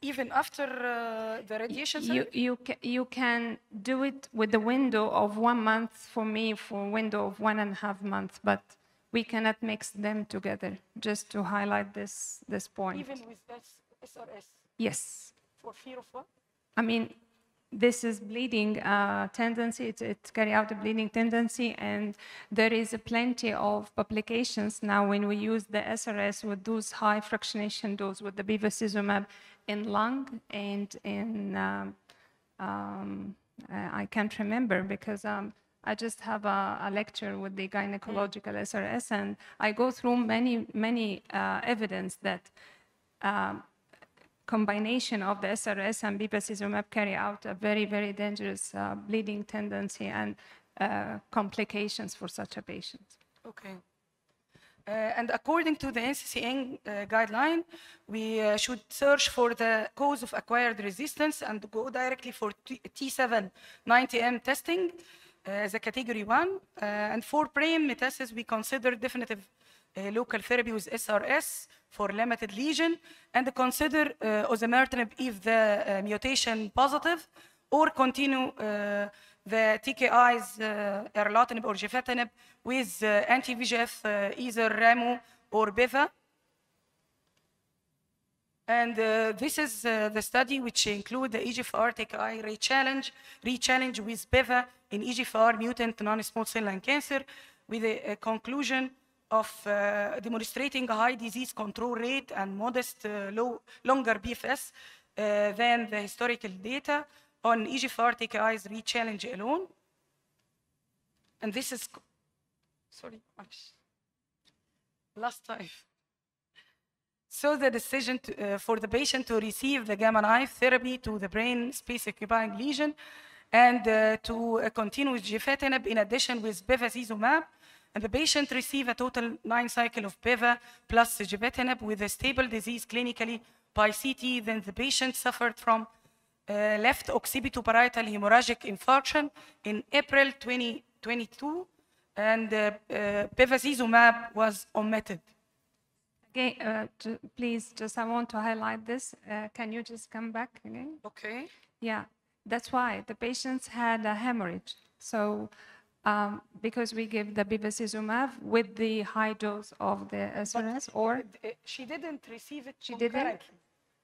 Even after uh, the radiation
You, you, ca- you can do it with the window of one month for me, for window of one and a half months, but we cannot mix them together, just to highlight this, this point.
Even with S- SRS?
Yes.
For fear of what?
I mean, this is bleeding uh, tendency, it, it carry out a bleeding tendency, and there is plenty of publications now when we use the SRS with those high fractionation dose with the bevacizumab in lung and in, um, um, I I can't remember because um, I just have a, a lecture with the gynecological SRS, and I go through many, many uh, evidence that um, combination of the SRS and bevacizumab carry out a very, very dangerous uh, bleeding tendency and uh, complications for such a patient.
Okay. Uh, and according to the NCCN uh, guideline, we uh, should search for the cause of acquired resistance and go directly for T- T790M testing uh, as a category one. And for brain metastasis, we consider definitive uh, local therapy with SRS for limited lesion and consider uh, osimertinib if the uh, mutation positive or continue uh, the TKIs, uh, erlotinib or gefitinib with uh, anti-VEGF, uh, either RAMO or BEVA. And this is the study which include the EGFR TKI re-challenge, re-challenge with BEVA in EGFR mutant non-small cell lung cancer with a, a conclusion of uh, demonstrating a high disease control rate and modest uh, low, longer PFS uh, than the historical data on EGFR TKIs re-challenge alone. And this is, sorry, last time. So the decision to, uh, for the patient to receive the gamma knife therapy to the brain space occupying lesion and uh, to uh, continue with gefitinib in addition with bevacizumab. And the patient received a total nine cycle of beva plus gefitinib with a stable disease clinically by CT. Then the patient suffered from uh, left occipitoparietal hemorrhagic infarction in April 2022 and uh, uh, bevacizumab was omitted.
Again, uh, ju- please, just I want to highlight this. Uh, can you just come back again?
Okay.
Yeah, that's why the patients had a hemorrhage. So, um, because we give the bevacizumab with the high dose of the SRS, or
Uh, She didn't receive it
She didn't?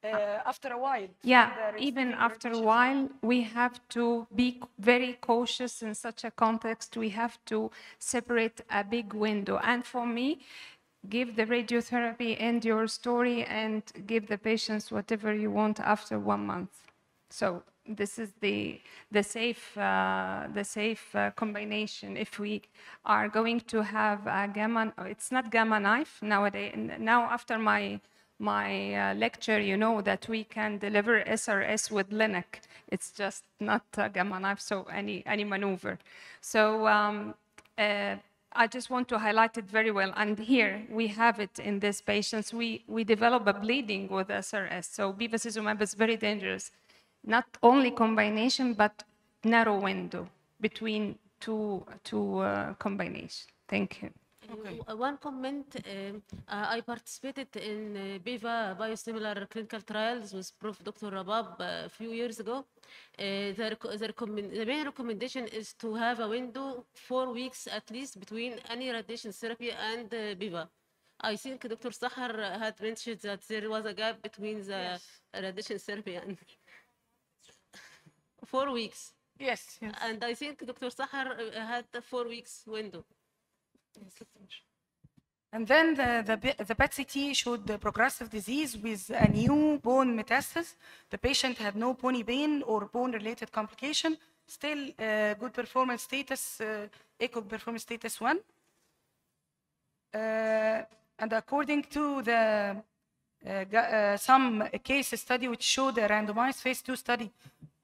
uh, after a while.
yeah, even after a while, we have to be very cautious in such a context. We have to separate a big window. And for me, give the radiotherapy, end your story, and give the patients whatever you want after one month. So this is the the safe uh, the safe uh, combination. If we are going to have a gamma, it's not gamma knife nowadays. Now after my my uh, lecture, you know that we can deliver SRS with Linac. It's just not gamma knife, so any any maneuver. So. Um, uh, I just want to highlight it very well. And here we have it in these patients. We, we develop a bleeding with SRS. So bevacizumab is very dangerous. Not only combination, but narrow window between two, two uh, combination. Thank you.
Uh, One comment, um, uh, I participated in uh, BEVA biosimilar clinical trials with Prof. Dr. Rabab uh, a few years ago. Uh, the, reco- the, the main recommendation is to have a window four weeks at least between any radiation therapy and uh, BEVA. I think Dr. Sahar had mentioned that there was a gap between the radiation therapy and four weeks.
Yes, yes.
And I think Dr. Sahar uh, had a four weeks window.
And then the, the, the PET-CT showed the progressive disease with a new bone metastasis. The patient had no bony pain or bone-related complication. Still uh, good performance status, uh, ECOG performance status 1. Uh, and according to the uh, uh, some case study which showed a randomized phase 2 study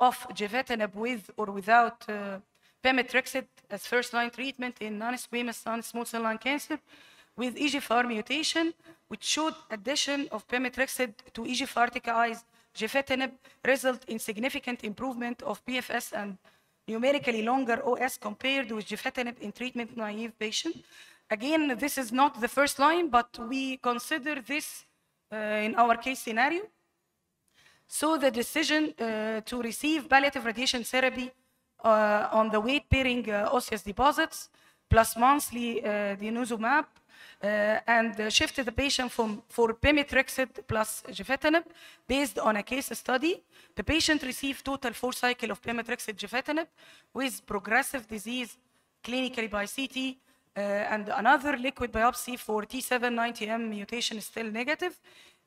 of gefitinib with or without uh, pemetrexed as first-line treatment in non-squamous non-small cell lung cancer with EGFR mutation, which showed addition of pemetrexed to EGFR TKIs gefitinib result in significant improvement of PFS and numerically longer OS compared with gefitinib in treatment-naive patient. Again, this is not the first line, but we consider this uh, in our case scenario. So the decision uh, to receive palliative radiation therapy uh, on the weight-bearing uh, osseous deposits plus monthly uh, denosumab uh, and uh, shifted the patient from for pemetrexed plus gefitinib based on a case study. The patient received total four cycle of pemetrexed gefitinib with progressive disease clinically by CT uh, and another liquid biopsy for T790M mutation is still negative.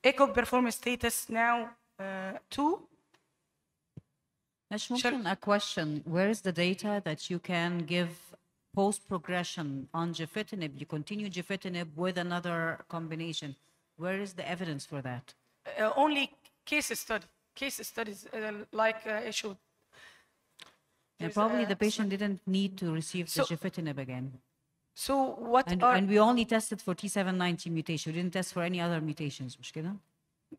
ECOG performance status now two.
Nash, ممكن a question. Where is the data that you can give post-progression on gefitinib? You continue gefitinib with another combination. Where is the evidence for that?
Uh, only case study, case studies uh, like uh, issued.
And
There's,
probably
uh,
the patient didn't need to receive the
So-
gefitinib again.
So what
And,
are
and we only tested for T790 mutation. We didn't test for any other mutations, مش كده?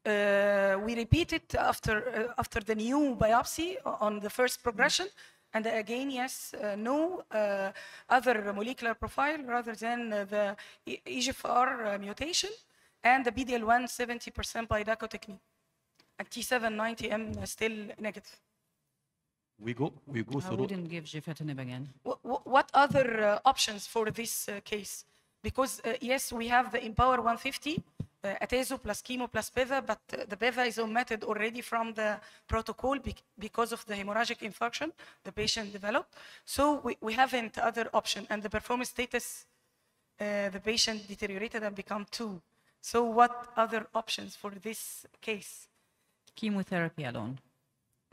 uh, we repeat it after uh, after the new biopsy on the first progression and again yes uh, no uh, other molecular profile rather than uh, the EGFR uh, mutation and the PD-L1 70% by Dako technique and T790M still negative.
We go, we go
I
through.
wouldn't give gefitinib again.
Wh- wh- What other uh, options for this uh, case? Because uh, yes, we have the IMpower 150, uh, atezo plus chemo plus beva, but uh, the beva is omitted already from the protocol bec- because of the hemorrhagic infarction the patient developed. So we, we haven't other option, and the performance status, uh, the patient deteriorated and become two. So what other options for this case?
Chemotherapy alone.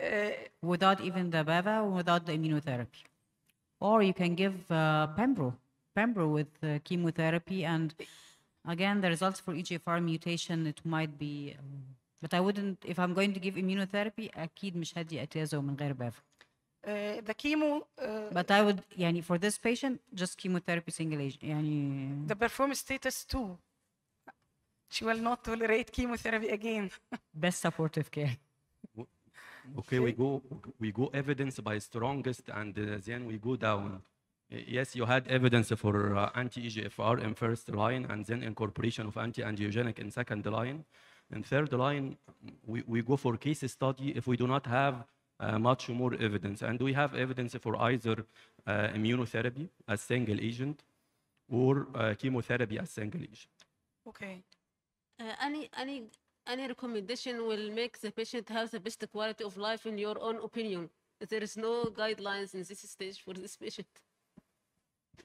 Uh,
without even the BAVA, without the immunotherapy. Or you can give uh, Pembro, Pembro with uh, chemotherapy, and again, the results for EGFR mutation, it might be, um, but I wouldn't, if I'm going to give immunotherapy, أكيد مش هدي أتيازو من غير BAVA.
uh, the chemo, uh,
But I would, يعني for this patient, just chemotherapy single agent, يعني
the performance status two. She will not tolerate chemotherapy again. (laughs)
best supportive care.
Okay, we go, we go evidence by strongest and uh, then we go down. Yes, you had evidence for uh, anti-EGFR in first line and then incorporation of anti-angiogenic in second line. In third line, we, we go for case study if we do not have uh, much more evidence. And we have evidence for either uh, immunotherapy as single agent or uh, chemotherapy as single agent.
Okay.
Uh, any any any recommendation will make the patient have the best quality of life in your own opinion. There is no guidelines in this stage for this patient.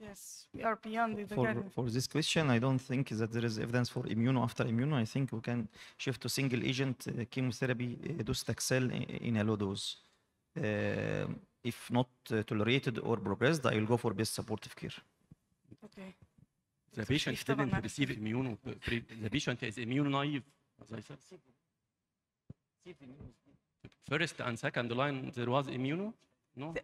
Yes, we are beyond it
for,
again.
For this question, I don't think that there is evidence for immuno after immuno. I think we can shift to single agent uh, chemotherapy, uh, docetaxel in, in a low dose. Uh, if not uh, tolerated or progressed, I will go for best supportive care.
Okay.
The patient didn't receive immuno. Uh, the patient is immune naive, as I said. First and second line, there was immuno? No. The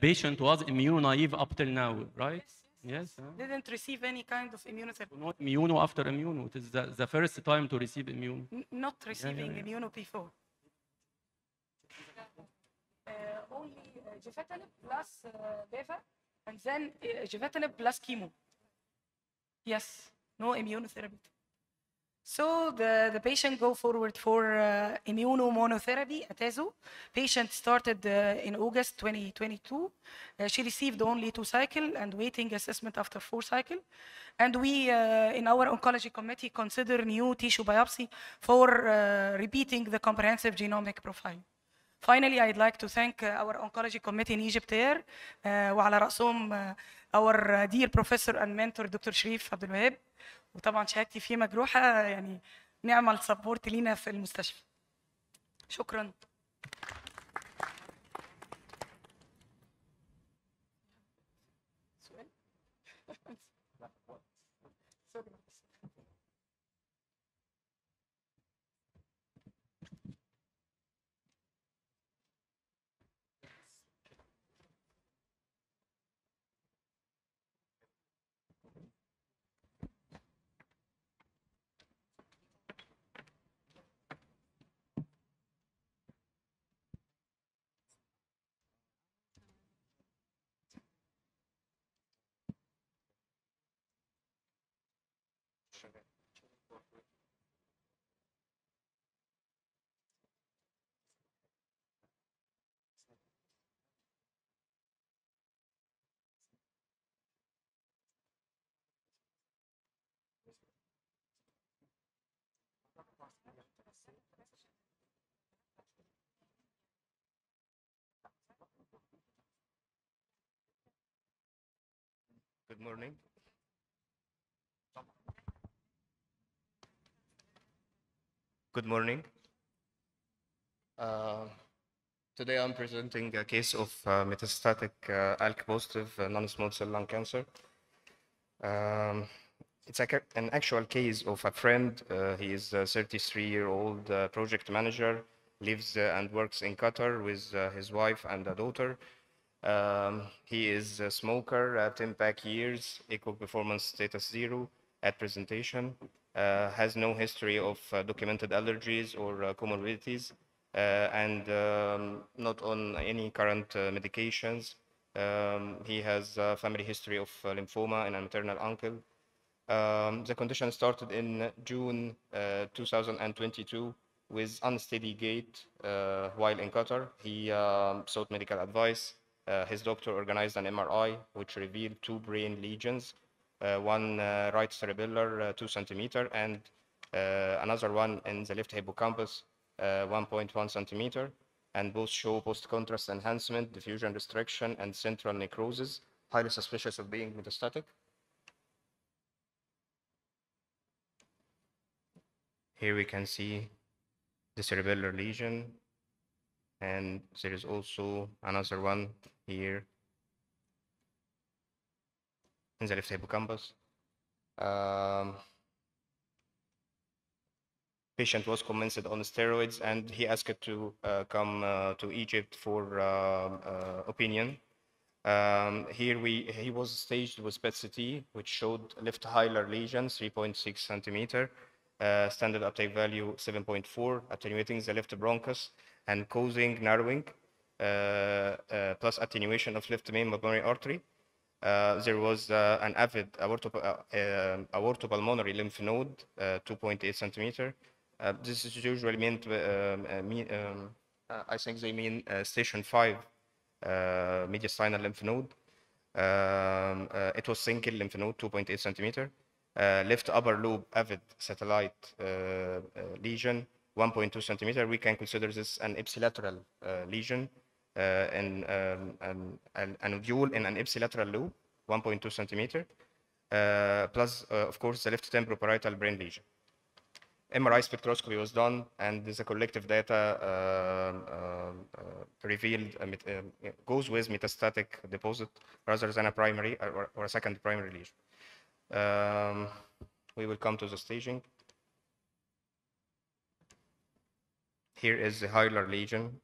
patient was immune naive up till now, right? Yes. huh?
Didn't receive any kind of immunotherapy.
Not immuno after immuno. It is the, the first time to receive immuno.
N- Not receiving
yeah.
immuno before. Uh, only uh, gefitinib plus uh, beva, and then uh, gefitinib plus chemo. Yes, no immunotherapy. So the, the patient go forward for uh, immunomonotherapy, atezo. Patient started uh, in August 2022. Uh, she received only two cycle and waiting assessment after four cycle. And we, uh, in our oncology committee, consider new tissue biopsy for uh, repeating the comprehensive genomic profile. Finally, I'd like to thank uh, our oncology committee in Egypt here, uh, وعلى رأسهم uh, our uh, dear professor and mentor Dr. شريف عبد الوهاب وطبعا شهادتي فيه مجروحة يعني نعمل سبورت لينا في المستشفى. شكرا.
Good morning. Good morning. Uh, Today I'm presenting a case of uh, metastatic uh, ALK positive uh, non-small cell lung cancer. Um, it's a, an actual case of a friend. Uh, he is a 33 year old uh, project manager, lives and works in Qatar with his wife and a daughter. Um, he is a smoker, 10 pack years, eco performance status zero at presentation, uh, has no history of uh, documented allergies or uh, comorbidities, uh, and um, not on any current uh, medications. Um, he has a family history of uh, lymphoma and a maternal uncle. Um, the condition started in June uh, 2022 with unsteady gait while in Qatar. He um, sought medical advice. Uh, his doctor organized an MRI, which revealed two brain lesions, uh, one uh, right cerebellar, uh, two centimeter, and uh, another one in the left hippocampus, uh, 1.1 centimeter, and both show post-contrast enhancement, diffusion restriction, and central necrosis, highly suspicious of being metastatic. Here we can see the cerebellar lesion, and there is also another one here in the left hippocampus. Um, patient was commenced on steroids, and he asked to uh, come uh, to Egypt for um, uh, opinion. Um, here we he was staged with PET-CT, which showed left hilar lesion, 3.6 centimeter, uh, standard uptake value 7.4, attenuating the left bronchus and causing narrowing, plus attenuation of left main pulmonary artery. Uh, there was uh, an avid aorto, uh, aortopulmonary lymph node, uh, 2.8 centimeter. Uh, this is usually meant, uh, uh, mean, um, uh, I think they mean uh, station 5 uh, mediastinal lymph node. Um, uh, it was single lymph node, 2.8 centimeter. Uh, left upper lobe avid satellite uh, uh, lesion, 1.2 centimeter. We can consider this an ipsilateral uh, lesion uh, and um, an, a nodule in an ipsilateral lobe, 1.2 centimeter, uh, plus, uh, of course, the left temporoparietal brain lesion. MRI spectroscopy was done, and the collective data um, uh, revealed um, goes with metastatic deposit rather than a primary or, or a second primary lesion. Um, we will come to the staging. Here is the hilar lesion.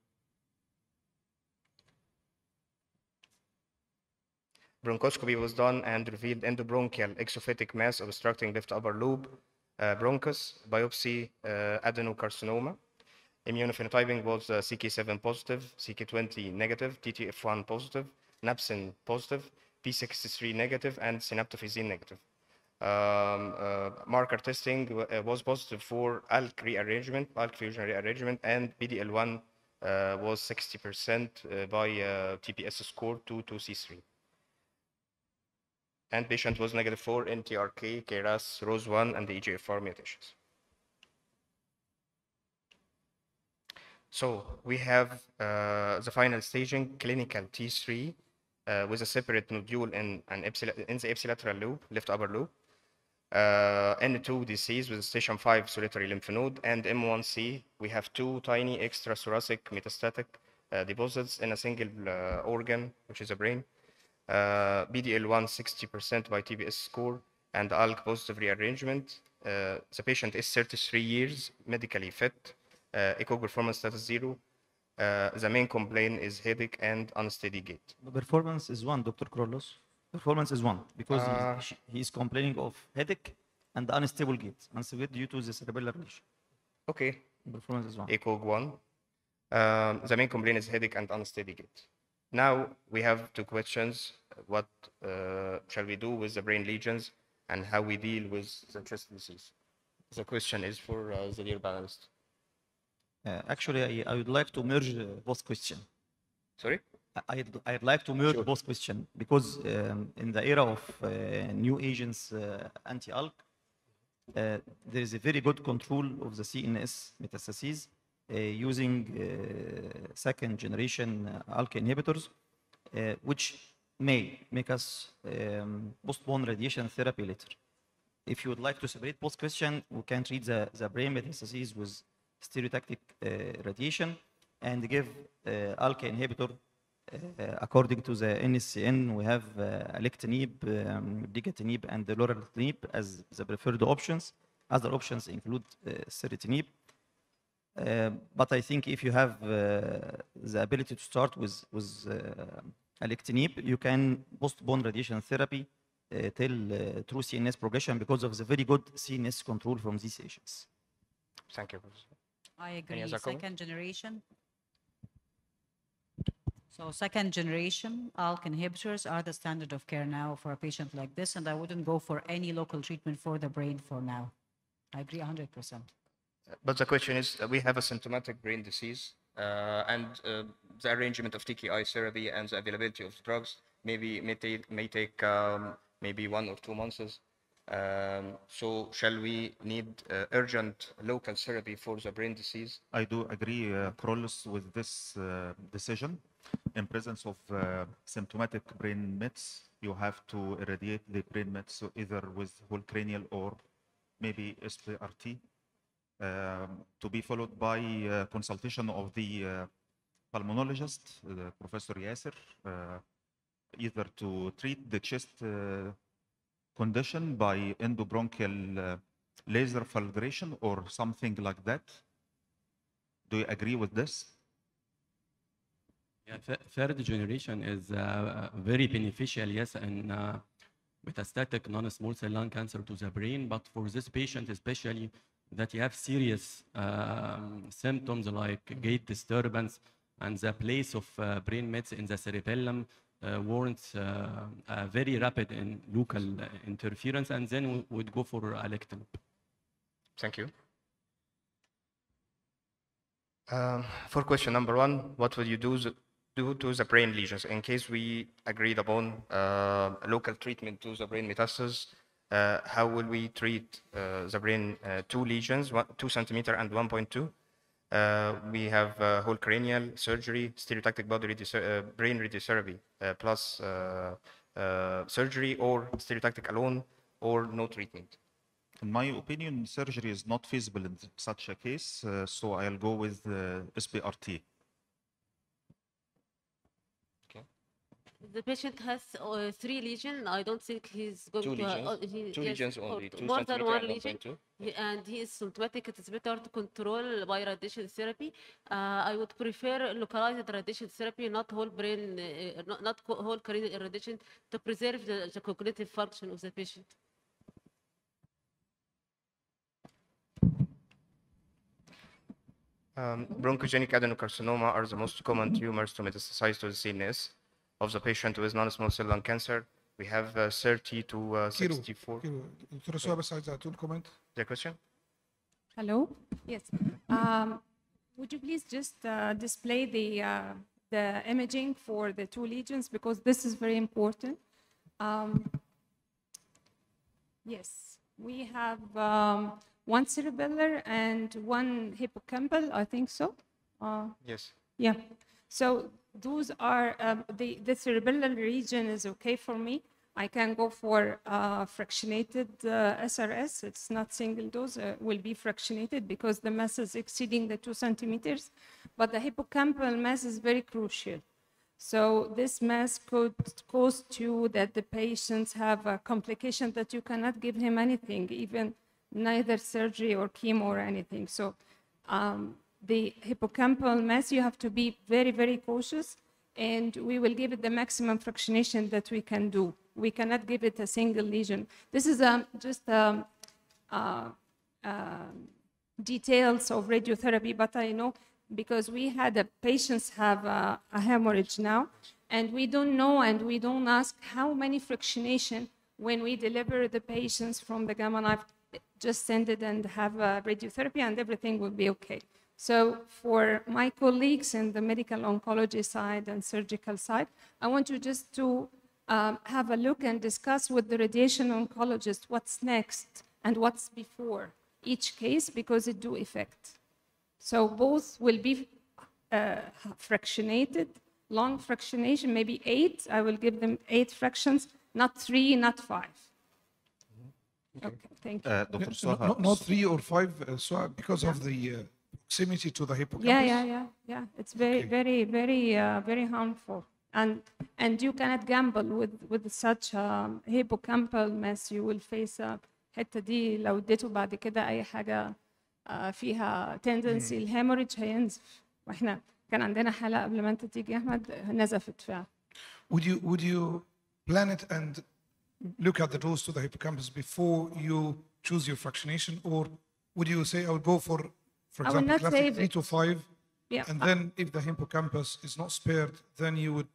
Bronchoscopy was done and revealed endobronchial exophytic mass obstructing left upper lobe, uh, bronchus, biopsy, uh, adenocarcinoma. Immunophenotyping was uh, CK7 positive, CK20 negative, TTF1 positive, NAPSIN positive, P63 negative, and synaptophysin negative. Um, uh, marker testing uh, was positive for ALK rearrangement, ALK fusion rearrangement, and PDL1 uh, was 60% uh, by TPS score 22C3. And patient was negative for NTRK, KRAS, ROS1, and the EGFR mutations. So we have uh, the final staging, clinical T3, uh, with a separate nodule in, an in the ipsilateral lobe, left upper lobe. Uh, N2 disease with station 5 solitary lymph node, and M1C, we have two tiny extrathoracic metastatic uh, deposits in a single uh, organ, which is a brain. Uh, PD-L1 60% by TPS score, and ALK positive rearrangement. Uh, the patient is 33 years, medically fit, uh, echo performance status zero. Uh, the main complaint is headache and unsteady gait.
The performance is one, Dr. Krolos. Performance is one because he-
Uh,
he is complaining of headache and unstable gait, unstable due to the cerebellar lesion.
Okay,
Performance is one.
ECOG 1. Um, the main complaint is headache and unsteady gait. Now we have two questions. What uh, shall we do with the brain lesions and how we deal with the chest disease? The question is for uh, the dear panelist.
Uh, actually, I, I would like to merge both questions.
Sorry?
I- I'd, I'd like to merge
Sure.
both questions because um, in the era of uh, new agents, uh, anti-ALK, uh, there is a very good control of the CNS metastases uh, using uh, second generation ALK inhibitors, uh, which may make us um, postpone radiation therapy later. If you would like to separate both question, we can treat the, the brain metastases with stereotactic uh, radiation and give uh, ALK inhibitor uh, according to the NCCN, we have uh, alectinib, um, brigatinib, and lorlatinib as the preferred options. Other options include uh. Uh, but I think if you have uh, the ability to start with with uh, alectinib, you can postpone radiation therapy uh, till uh, true CNS progression because of the very good CNS control from these agents.
Thank you, Professor.
I agree.
other comment?
Second generation. So second generation ALK inhibitors are the standard of care now for a patient like this, and I wouldn't go for any local treatment for the brain for now. I agree 100%.
But the question is, uh, we have a symptomatic brain disease, and uh, the arrangement of TKI therapy and the availability of drugs maybe may take, may take um, maybe one or two months. Um, so shall we need uh, urgent local therapy for the brain disease?
I do agree, uh, with this uh, decision. In presence of uh, symptomatic brain mets, you have to irradiate the brain mets so either with whole cranial or maybe SPRT, to be followed by consultation of the uh, pulmonologist, uh, Professor Yasser, uh, either to treat the chest condition by endobronchial laser fulguration or something like that. Do you agree with this?
Yeah, th- third generation is uh, very beneficial, yes, in uh, metastatic non-small cell lung cancer to the brain. But for this patient, especially that you have serious um, symptoms like gait disturbance and the place of uh, brain mets in the cerebellum uh, warrants uh, a very rapid and local uh, interference, and then we would go for alectinib.
Thank you. Um, for question number one, what will you do, do to the brain lesions in case we agreed upon uh, local treatment to the brain metastasis? Uh, how will we treat uh, the brain uh, two lesions, one, two centimeter and 1.2? Uh, we have whole cranial surgery, stereotactic body radiother- uh, brain radiotherapy, plus surgery or stereotactic alone or no treatment.
In my opinion, surgery is not feasible in such a case, so I'll go with uh,
The patient has uh, three lesions. I don't think he's going
Two
to. uh,
lesions?
uh, he-
Two
yes,
lesions only, two
more than one
and
lesion.
1.2?
He- And he is symptomatic. It is better to control by radiation therapy. Uh, I would prefer localized radiation therapy, not whole brain, uh, not, not whole cranial radiation, to preserve the, the cognitive function of the patient.
Um, bronchogenic adenocarcinoma are the most common tumors to metastasize to the CNS of the patient with non-small cell lung cancer. We have uh, 30 to uh,
كيلو
64.
كيلو دكتورة سهى بس عايزة تقول كومنت
The question?
Hello? Yes. Um, Would you please just uh, display the, uh, the imaging for the two lesions because this is very important. Um, Yes, we have um, one cerebellar and one hippocampal, I think so. Uh,
Yes.
yeah. So those are um, the the cerebellar region is okay for me. I can go for uh, fractionated uh, SRS. It's not single dose. Uh, will be fractionated because the mass is exceeding the two centimeters. But the hippocampal mass is very crucial. So this mass could cause to that the patients have a complication that you cannot give him anything, even neither surgery or chemo or anything. So um, the hippocampal mass, you have to be very, very cautious, and we will give it the maximum fractionation that we can do. We cannot give it a single lesion. This is um, just um, uh, um, details of radiotherapy, but I know because we had a patients have a, a hemorrhage now, and we don't know and we don't ask how many fractionation when we deliver the patients from the gamma knife. Just send it and have a radiotherapy, and everything will be okay. So for my colleagues in the medical oncology side and surgical side, I want you just to um, have a look and discuss with the radiation oncologist what's next and what's before each case because it do affect. So both will be uh, fractionated, long fractionation, maybe eight. I will give them eight fractions, not three, not five. Okay, thank you.
Uh, Dr.
No-
Swaha,
no- Not three or five, uh, so because of the uh, proximity to the hippocampus.
Yeah, yeah, yeah, yeah. It's very,
Okay.
very, very, uh, very harmful. And, and you cannot gamble with, with such um, hippocampal mass. You will face a الحتة دي لو اديته بعد كده أي حاجة آه، فيها tendency الهيموريدج هينزف واحنا كان عندنا حالة قبل ما انت تيجي يا أحمد نزفت فعلا.
Would you would you plan it and look at the dose to the hippocampus before you choose your fractionation, or would you say I would go for, for
I will
example,
not
classic three to five,
Yeah.
and then if the hippocampus is not spared, then you would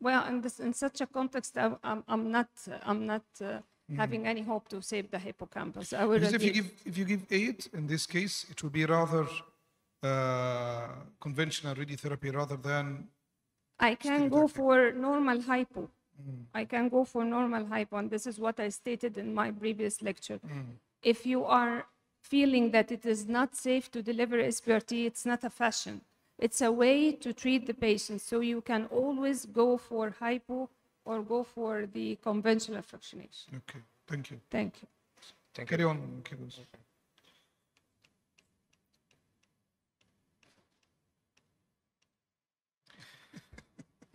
Well, in this, in such a context, I, I'm, I'm not, I'm not uh, having any hope to save the hippocampus. I will
because if you give if you give eight in this case, it will be rather uh, conventional radiotherapy rather than
I can go for normal hypo. I can go for normal hypo, and this is what I stated in my previous lecture. If you are feeling that it is not safe to deliver SBRT, it's not a fashion. It's a way to treat the patient. So you can always go for hypo or go for the conventional fractionation.
okay. Thank you.
Thank you.
Thank you.
Carry on, Kiros.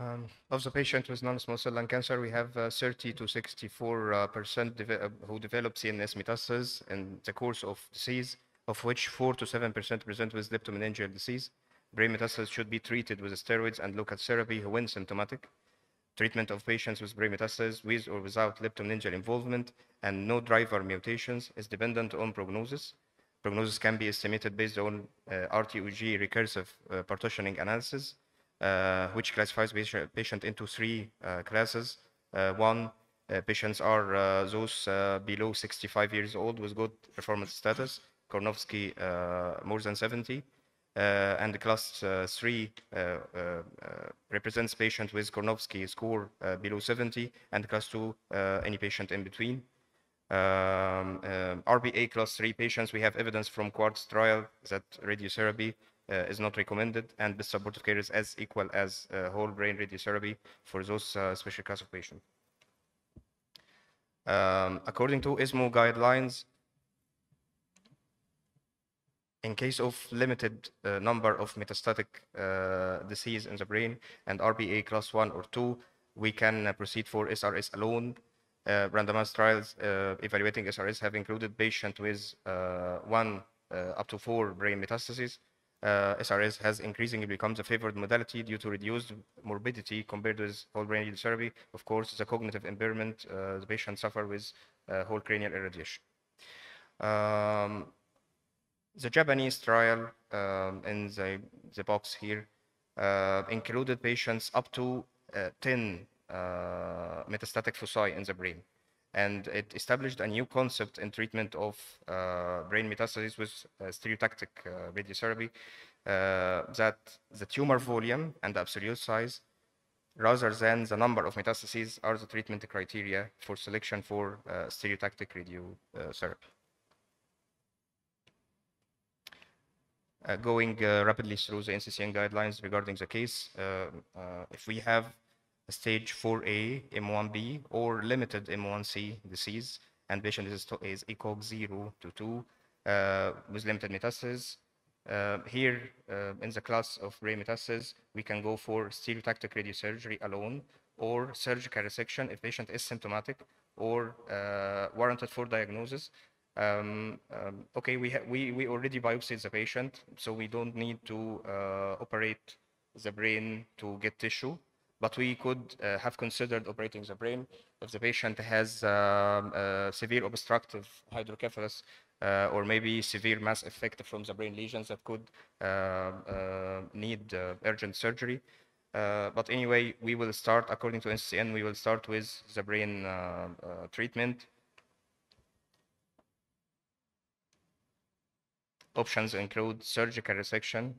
Um, of the patient with non-small cell lung cancer, we have uh, 30 to 64 uh, percent deve- uh, who develop CNS metastasis in the course of disease, of which 4 to 7 percent present with leptomeningeal disease. Brain metastasis should be treated with steroids and local therapy when symptomatic. Treatment of patients with brain metastasis with or without leptomeningeal involvement and no driver mutations is dependent on prognosis. Prognosis can be estimated based on uh, RTOG recursive uh, partitioning analysis, which classifies patient, into three uh, classes. Uh, one, uh, patients are uh, those uh, below 65 years old with good performance status, Karnofsky uh, more than 70. Uh, and the class uh, 3 uh, uh, uh, represents patients with Karnofsky score uh, below 70, and class 2, uh, any patient in between. Um, um, RPA class 3 patients, we have evidence from Quartz trial that radiotherapy uh, is not recommended, and the supportive care is as equal as uh, whole brain radiotherapy for those uh, special class of patients. Um, according to ESMO guidelines, in case of limited uh, number of metastatic uh, disease in the brain and RPA class 1 or 2, we can uh, proceed for SRS alone. Uh, randomized trials uh, evaluating SRS have included patients with uh, one uh, up to four brain metastases. Uh, SRS has increasingly become the favored modality due to reduced morbidity compared with whole brain therapy. Of course, the cognitive impairment uh, the patient suffer with uh, whole cranial irradiation. Um, the Japanese trial um, in the, the box here uh, included patients up to uh, 10 uh, metastatic foci in the brain. And it established a new concept in treatment of uh, brain metastases with uh, stereotactic uh, radiotherapy uh, that the tumor volume and the absolute size rather than the number of metastases are the treatment criteria for selection for uh, stereotactic radiotherapy. uh, going rapidly through the NCCN guidelines regarding the case. If we have stage 4A, M1B, or limited M1C disease, and patient is, is ECOG 0 to 2 uh, with limited metastasis, uh, here uh, in the class of brain metastasis, we can go for stereotactic radiosurgery alone or surgical resection if patient is symptomatic or uh, warranted for diagnosis. Um, um, okay, we, we, we already biopsied the patient, so we don't need to uh, operate the brain to get tissue, but we could uh, have considered operating the brain if the patient has um, severe obstructive hydrocephalus uh, or maybe severe mass effect from the brain lesions that could uh, uh, need uh, urgent surgery. Uh, but anyway, we will start, according to NCCN, we will start with the brain treatment. Options include surgical resection.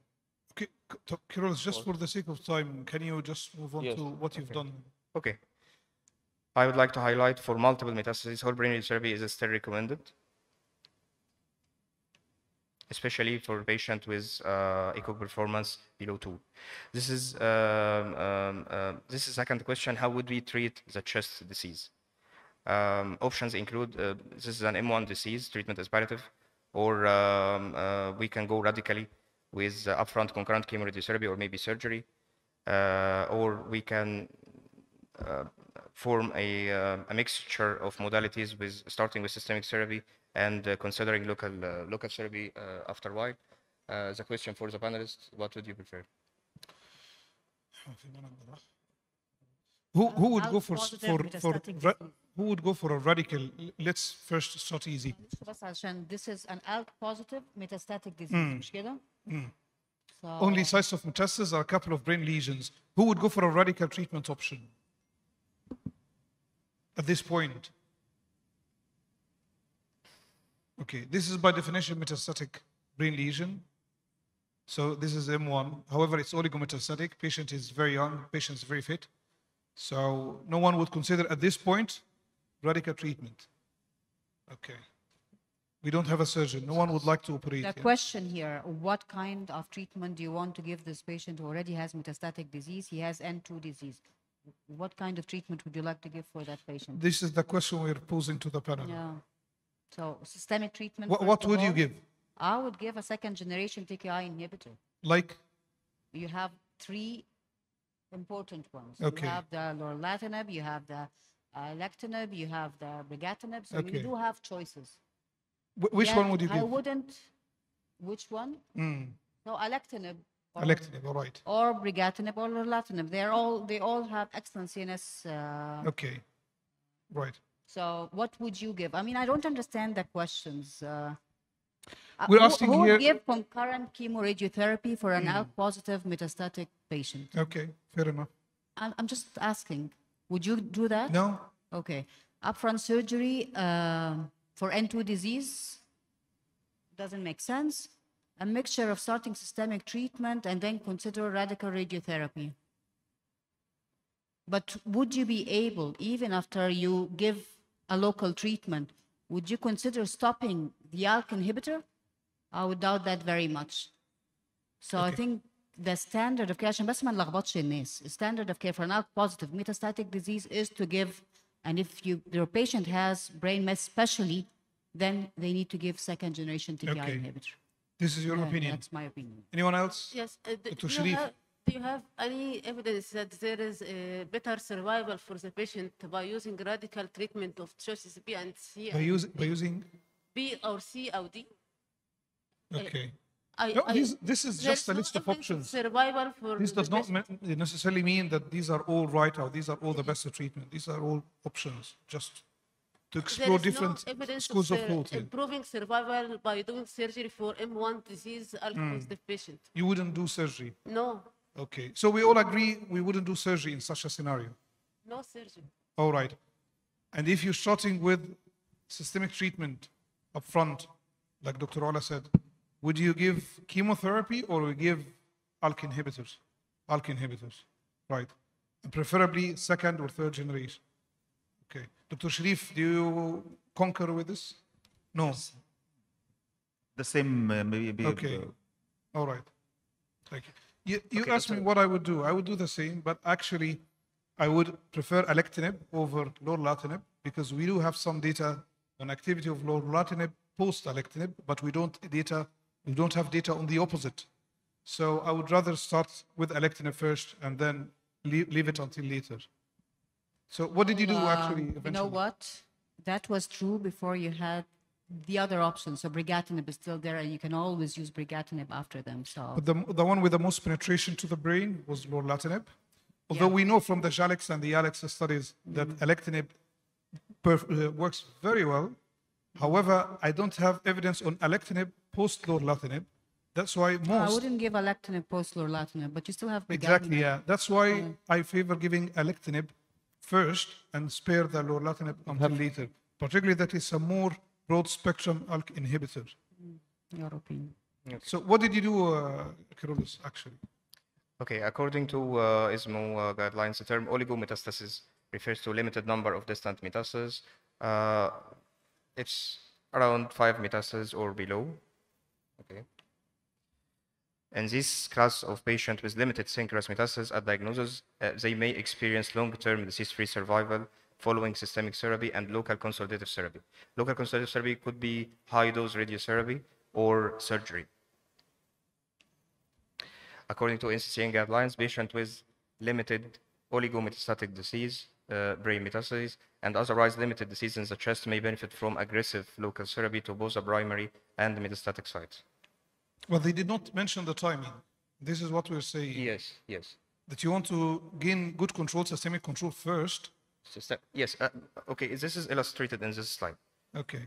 Okay, K- T- Kiros, just for the sake of time, can you just move on
Yes,
to what you've
okay.
done?
Okay. I would like to highlight for multiple metastases, whole brain radiotherapy is still recommended, especially for patient with uh, ECOG performance below two. This is um, um, uh, this is second question: How would we treat the chest disease? Um, options include uh, this is an M1 disease, treatment is palliative, or um, uh, we can go radically with uh, upfront concurrent chemoradiotherapy or maybe surgery. uh, or we can uh, form a, uh, a mixture of modalities with starting with systemic therapy and uh, considering local uh, local therapy uh, after a while. Uh, the question for the panelists: What would you prefer?
Who, who would
ALK
go for, s- for, for,
metastatic
ra-
disease
who would go for a radical? L- Let's first start easy.
بس عشان this is an ALK positive metastatic disease مش كده؟ So,
Only sites of metastasis are a couple of brain lesions. Who would go for a radical treatment option? At this point. Okay, this is by definition metastatic brain lesion. So this is M1. However, it's oligometastatic. Patient is very young, patient is very fit. So no one would consider at this point radical treatment. Okay. We don't have a surgeon. No one would like to operate.
The question here, what kind of treatment do you want to give this patient who already has metastatic disease? He has N2 disease. What kind of treatment would you like to give for that patient?
This is the question we're posing to the panel.
Yeah. So systemic treatment.
What, what would you give?
I would give a second generation TKI inhibitor.
Like,
You have three important ones.
Okay.
You have the lorlatinib, you have the uh, lectinib, you have the brigatinib. So
Okay.
you do have choices.
wh- which
Yet
one would you
I
give?
wouldn't. Which one?
Mm.
No, alectinib. or-
Alectinib, all right.
Or brigatinib or lorlatinib. They're all they all have excellent CNS. Uh,
Okay. Right.
So what would you give? I mean, I don't understand the questions. Uh, uh,
We're
who-
asking
who would
here-
give concurrent chemoradiotherapy for an ALK-positive metastatic patient?
Okay. Fair enough.
I'm, I'm just asking. Would you do that?
No.
Okay. Upfront surgery um for N2 disease doesn't make sense. A mixture of starting systemic treatment and then consider radical radiotherapy. But would you be able, even after you give a local treatment, would you consider stopping the ALK inhibitor? I would doubt that very much. So I think the standard of care عشان بس ما نلخبطش الناس standard of care for an positive metastatic disease is to give and if you your patient has brain mass especially then they need to give second generation TKI
okay.
inhibitor.
This is your
yeah,
opinion.
That's my opinion.
Anyone else?
Yes. Uh,
Dr.
Do you, have, do you have any evidence that there is a better survival for the patient by using radical treatment of choice B and C?
By, use, by using?
B or C or D.
Okay.
Uh, I,
No,
I,
this, this is just a list of options.
Survival for
This does not me- necessarily mean that these are all right or these are all the best treatment. These are all options just to explore different
no
schools of
sur-
thought.
improving survival by doing surgery for M1 disease
Hmm.
alcohol-positive patient.
You wouldn't do surgery.
No,
Okay. So we all agree we wouldn't do surgery in such a scenario.
no surgery.
All right. And if you're starting with systemic treatment up front, like Dr. Ola said, would you give chemotherapy or we give ALK inhibitors? ALK inhibitors, right. And preferably second or third generation. Okay. Dr. Sharif, do you concur with this? No.
The same uh, maybe.
Okay.
uh,
All right. Thank you. You, you
Okay,
asked me what I would do. I would do the same, but actually, I would prefer alectinib over lorlatinib because we do have some data on activity of lorlatinib post alectinib, but we don't data don't have data on the opposite. So I would rather start with alectinib first and then leave, leave it until later. So what did you do
Um,
actually?
You know what? That was true before you had the other options. So brigatinib is still there, and you can always use brigatinib after them. So
But the, the one with the most penetration to the brain was lorlatinib. Although
Yeah.
we know from the J-ALEX and the ALEX studies that alectinib perf- uh, works very well. However, I don't have evidence on alectinib post lorlatinib. That's why
I wouldn't give alectinib post lorlatinib, but you still have brigatinib.
exactly yeah. That's why I favor giving alectinib first and spare the lorlatinib until later. Particularly that is a more broad spectrum ALK inhibitor.
Your opinion.
So what did you do, uh, Carolus, actually?
Okay, according to uh, ESMO uh, guidelines, the term oligometastasis refers to a limited number of distant metastases. Uh, it's around five metastases or below. Okay. In this class of patient with limited synchronous metastasis at diagnosis, uh, they may experience long-term disease-free survival following systemic therapy and local consolidative therapy. Local consolidative therapy could be high-dose radiotherapy or surgery. According to NCCN guidelines, patients with limited oligometastatic disease, uh, brain metastases, and otherwise limited disease in the chest may benefit from aggressive local therapy to both the primary and the metastatic sites.
Well, they did not mention the timing. This is what we're saying.
Yes, yes.
That you want to gain good control, systemic control first.
System- yes, uh, okay, this is illustrated in this slide.
Okay.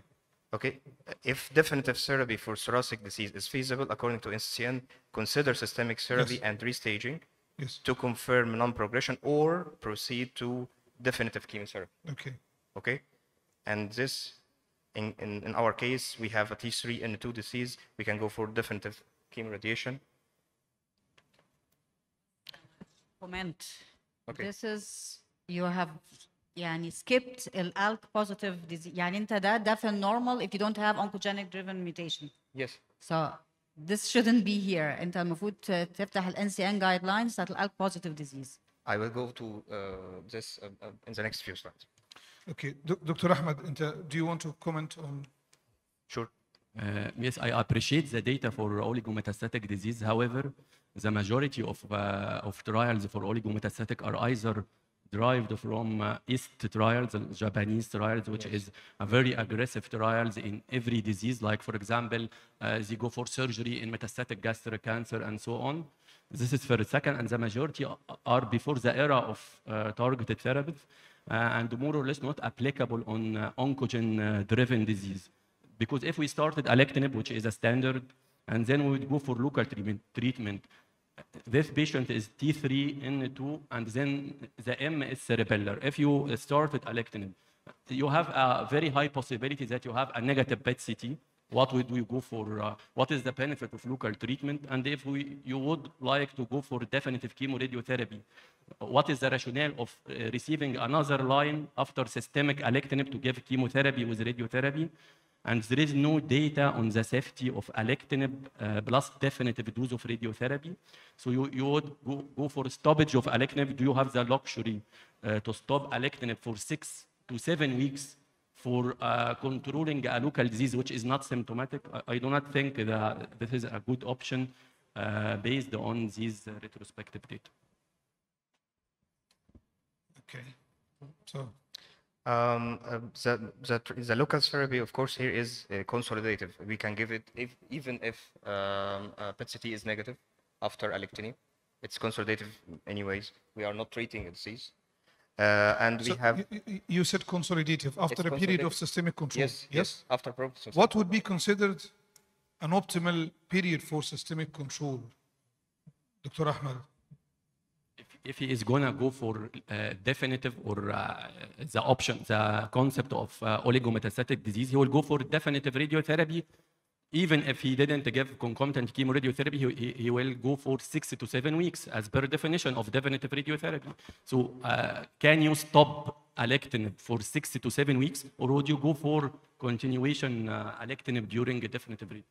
Okay, if definitive therapy for thoracic disease is feasible, according to NCCN, consider systemic therapy
Yes.
and restaging
Yes.
to confirm non-progression or proceed to definitive chemotherapy.
Okay.
Okay, and this, in, in, in our case, we have a T3 and a 2 disease. We can go for definitive chemoradiation.
Comment.
Okay.
This is, you have يعني skipped ALK positive disease يعني انت ده ده normal if you don't have oncogenic driven mutation.
Yes.
So this shouldn't be here. انت of what the NCCN guidelines بتاعت ALK positive disease.
I will go to uh, this uh, uh in the next few slides.
Okay, Dr. Ahmed, uh, do you want to comment on?
Sure.
Uh, yes, I appreciate the data for oligometastatic disease. However, the majority of, uh, of trials for oligometastatic are either derived from uh, East trials, Japanese trials, which yes. is a very aggressive trials in every disease. Like, for example, uh, they go for surgery in metastatic gastric cancer and so on. This is for the second, and the majority are before the era of uh, targeted therapies. Uh, and more or less not applicable on uh, oncogen-driven uh, disease because if we started alectinib, which is a standard, and then we would go for local treatment, treatment uh, this patient is T3 N2, and then the M is cerebellar. If you started alectinib, you have a very high possibility that you have a negative PET CT. What would we go for? Uh, what is the benefit of local treatment? And if we, you would like to go for definitive chemoradiotherapy, what is the rationale of uh, receiving another line after systemic alectinib to give chemotherapy with radiotherapy? And there is no data on the safety of alectinib uh, plus definitive dose of radiotherapy. So you, you would go, go for stoppage of alectinib. Do you have the luxury uh, to stop alectinib for six to seven weeks for uh, controlling a local disease which is not symptomatic? I, I do not think that this is a good option uh, based on these uh, retrospective data.
Okay. So,
Um, uh, the, the, the local therapy, of course, here is uh, consolidative. We can give it if, even if um, uh, PET-CT is negative after alectinib. It's consolidative anyways. We are not treating a disease. Uh, and we have...
you- you, you said consolidative after a period of systemic control.
Yes, yes, after progress
What would be considered an optimal period for systemic control, Dr. Ahmed?
if he is gonna go for uh, definitive or uh, the option, the concept of uh, oligometastatic disease, he will go for definitive radiotherapy. Even if he didn't give concomitant chemoradiotherapy, he, he, will go for six to seven weeks as per definition of definitive radiotherapy. So uh, can you stop alectinib for six to seven weeks or would you go for continuation uh, alectinib during a definitive radiotherapy?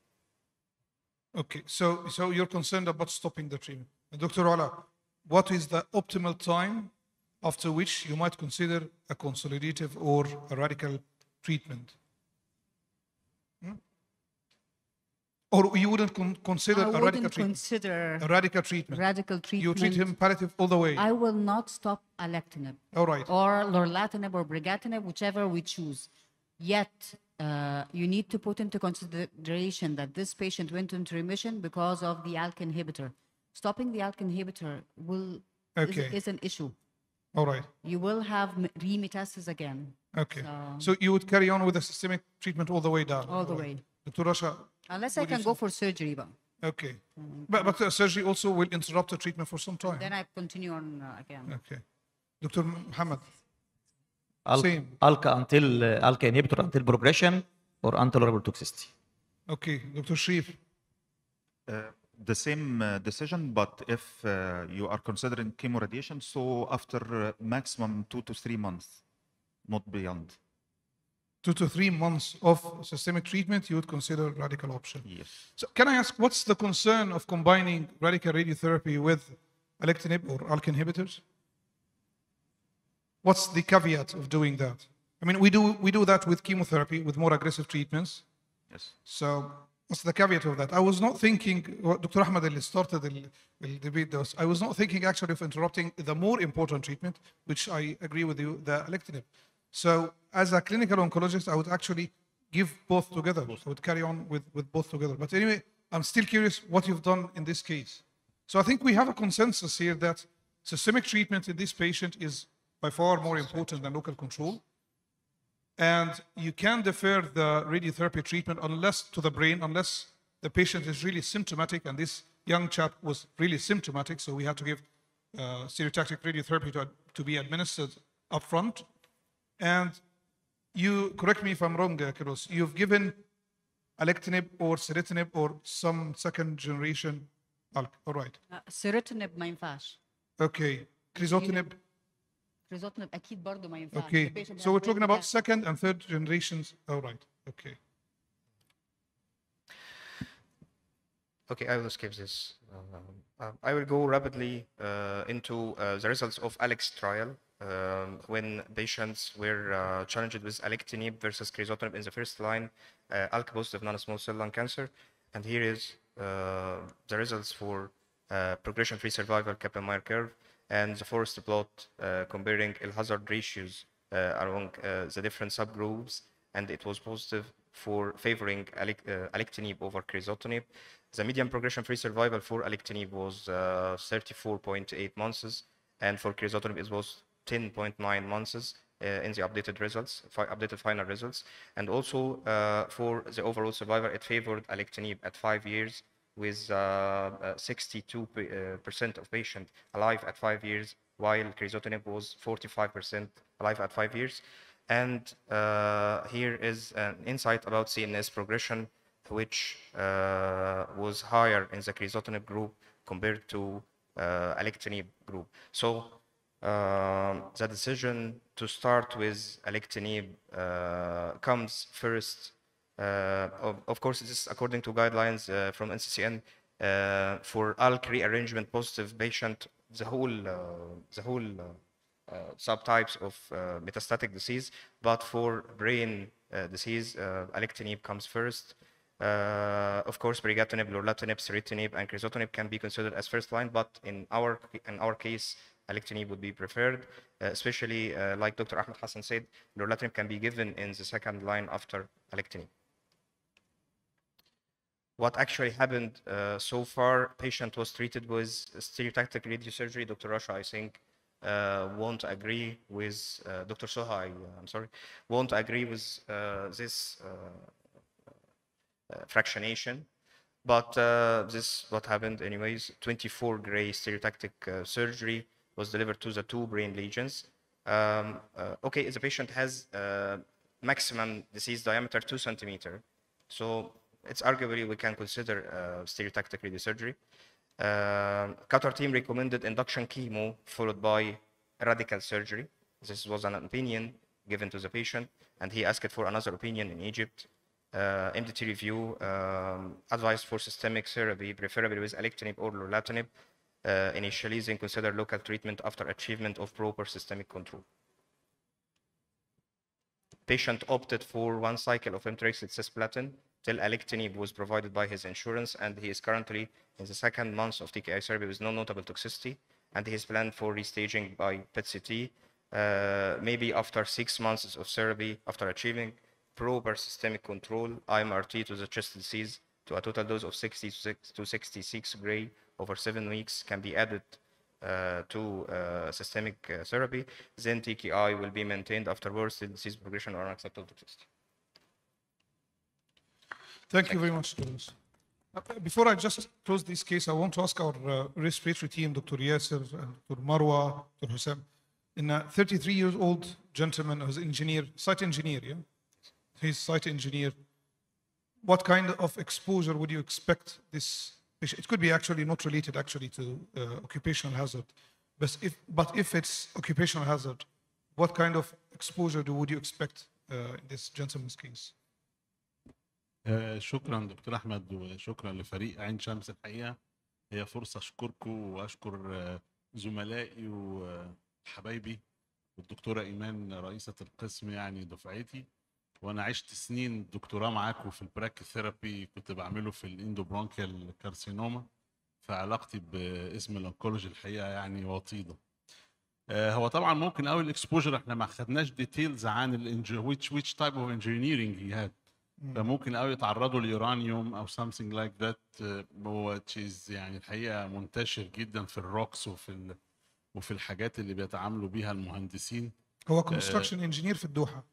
Okay, so, so you're concerned about stopping the treatment. And Dr. Ola, what is the optimal time after which you might consider a consolidative or a radical treatment? Or you wouldn't con- consider
I
a radical
wouldn't
treatment?
consider
A radical treatment.
radical
You treat him palliative all the way.
I will not stop alectinib.
All right.
Or lorlatinib or brigatinib, whichever we choose. Yet, uh, you need to put into consideration that this patient went into remission because of the ALK inhibitor. Stopping the ALK inhibitor will
Okay.
is, is an issue.
All right.
You will have m- remetastasis again.
Okay.
So-
you would carry on with the systemic treatment all the way down?
All the way.
Dr. Rasha,
Unless I
What do
can go for surgery, but
okay. But, but uh, surgery also will interrupt the treatment for some time.
then I continue on uh, again.
Okay. Dr. Muhammad,
ALK,
Same.
ALK until uh, ALK inhibitor until progression or untolerable toxicity.
okay. Dr. Sharif,
Uh, the same uh, decision, but if uh, you are considering chemoradiation, so after uh, maximum two to three months, not beyond
two to three months of systemic treatment, you would consider radical option.
Yes.
So can I ask, what's the concern of combining radical radiotherapy with alectinib or ALK inhibitors? What's the caveat of doing that? I mean, we do, we do that with chemotherapy, with more aggressive treatments.
Yes.
So what's the caveat of that? I was not thinking, well, Dr. Ahmed started the, debate, those. I was not thinking actually of interrupting the more important treatment, which I agree with you, the alectinib. So as a clinical oncologist, I would actually give both together. I would carry on with, with both together. But anyway, I'm still curious what you've done in this case. So I think we have a consensus here that systemic treatment in this patient is by far more important than local control. And you can defer the radiotherapy treatment unless to the brain, unless the patient is really symptomatic. And this young chap was really symptomatic, so we had to give uh, stereotactic radiotherapy to, to be administered upfront. And you, correct me if I'm wrong, uh, Kiros, you've given alectinib or ceritinib or some second generation ALK. All right.
سيروتونيب ما ينفعش.
Okay. Crizotinib.
Crizotinib
Okay. So we're talking about second and third generations. All right. Okay.
Okay, I will skip this. Um, um I will go rapidly uh, into uh, the results of Alex trial um, when patients were uh, challenged with alectinib versus crizotinib in the first line uh, ALK positive non-small cell lung cancer. And here is uh, the results for uh, progression-free survival Kaplan-Meier curve and the forest plot uh, comparing hazard ratios uh, among the different subgroups, and it was positive for favoring alec- alectinib over crizotinib. The median progression-free survival for alectinib was uh, 34.8 months, and for crizotinib it was 10.9 months uh, in the updated results, fi- updated final results. And also uh, for the overall survival, it favored alectinib at five years with uh, uh, 62% p- uh, of patients alive at five years, while crizotinib was 45% alive at five years. And uh, here is an insight about CNS progression, which uh, was higher in the crizotinib group compared to uh, alectinib group. So the decision to start with alectinib uh, comes first. Uh, of, of course, this is according to guidelines uh, from NCCN for ALK rearrangement positive patient. The whole, the whole uh, subtypes of uh, metastatic disease, but for brain uh, disease, alectinib comes first. Of course, brigatinib, lorlatinib, ceritinib, and crizotinib can be considered as first line, but in our in our case, alectinib would be preferred, uh, especially uh, like Dr. Ahmed Hassan said, lorlatinib can be given in the second line after alectinib. What actually happened uh, so far, patient was treated with stereotactic radiosurgery. Dr. Rasha, I think, uh, won't agree with uh, Dr. Soha, I, am sorry, won't agree with uh, this uh, uh, fractionation. But uh, this what happened anyways. 24 gray stereotactic uh, surgery was delivered to the two brain lesions. Um, uh, okay, the patient has uh, maximum disease diameter two centimeter, so it's arguably we can consider uh, stereotactic radiosurgery. Um, Qatar team recommended induction chemo followed by radical surgery. This was an opinion given to the patient, and he asked for another opinion in Egypt. Uh, MDT review um, advised for systemic therapy, preferably with alectinib or lorlatinib. Uh, initially, then consider local treatment after achievement of proper systemic control. Patient opted for one cycle of pemetrexed cisplatin till alectinib was provided by his insurance, and he is currently in the second month of TKI therapy with no notable toxicity, and he is planned for restaging by PET-CT, uh, maybe after six months of therapy, after achieving proper systemic control, IMRT to the chest disease to a total dose of 60 to 66 gray over seven weeks can be added uh, to uh, systemic uh, therapy. Then TKI will be maintained afterwards till disease progression or unacceptable toxicity.
Thank you very much, Douglas. Uh, Before I just close this case, I want to ask our uh, respiratory team, Dr. Yasser, Dr. Marwa, Dr. Hussein. In a 33 years old gentleman who's engineer, site engineer, yeah? He's site engineer What kind of exposure would you expect this patient? It could be actually not related actually to uh, occupational hazard. But if, but if it's occupational hazard, what kind of exposure do, would you expect uh, in this gentleman's case?
آه، شكرا دكتور احمد وشكرا لفريق عين شمس الحقيقه هي فرصه اشكركم واشكر آه، زملائي وحبايبي والدكتوره ايمان رئيسه القسم يعني دفعتي وأنا عشت سنين دكتوراه معاكم في البراك ثيرابي كنت بعمله في الاندوبرونكيال كارسينوما فعلاقتي باسم الانكولوجي الحقيقة يعني وطيدة. آه، هو طبعا ممكن قوي الاكسبوجر إحنا ما خدناش ديتيلز عن الانج which which type of engineering he had. فممكن قوي يتعرضوا ليورانيوم أو like that آه، هو تشيز يعني الحقيقة منتشر جدا في الروكس وفي ال... وفي الحاجات اللي بيتعاملوا بيها المهندسين.
هو كونستراكشن انجينير في
الدوحة؟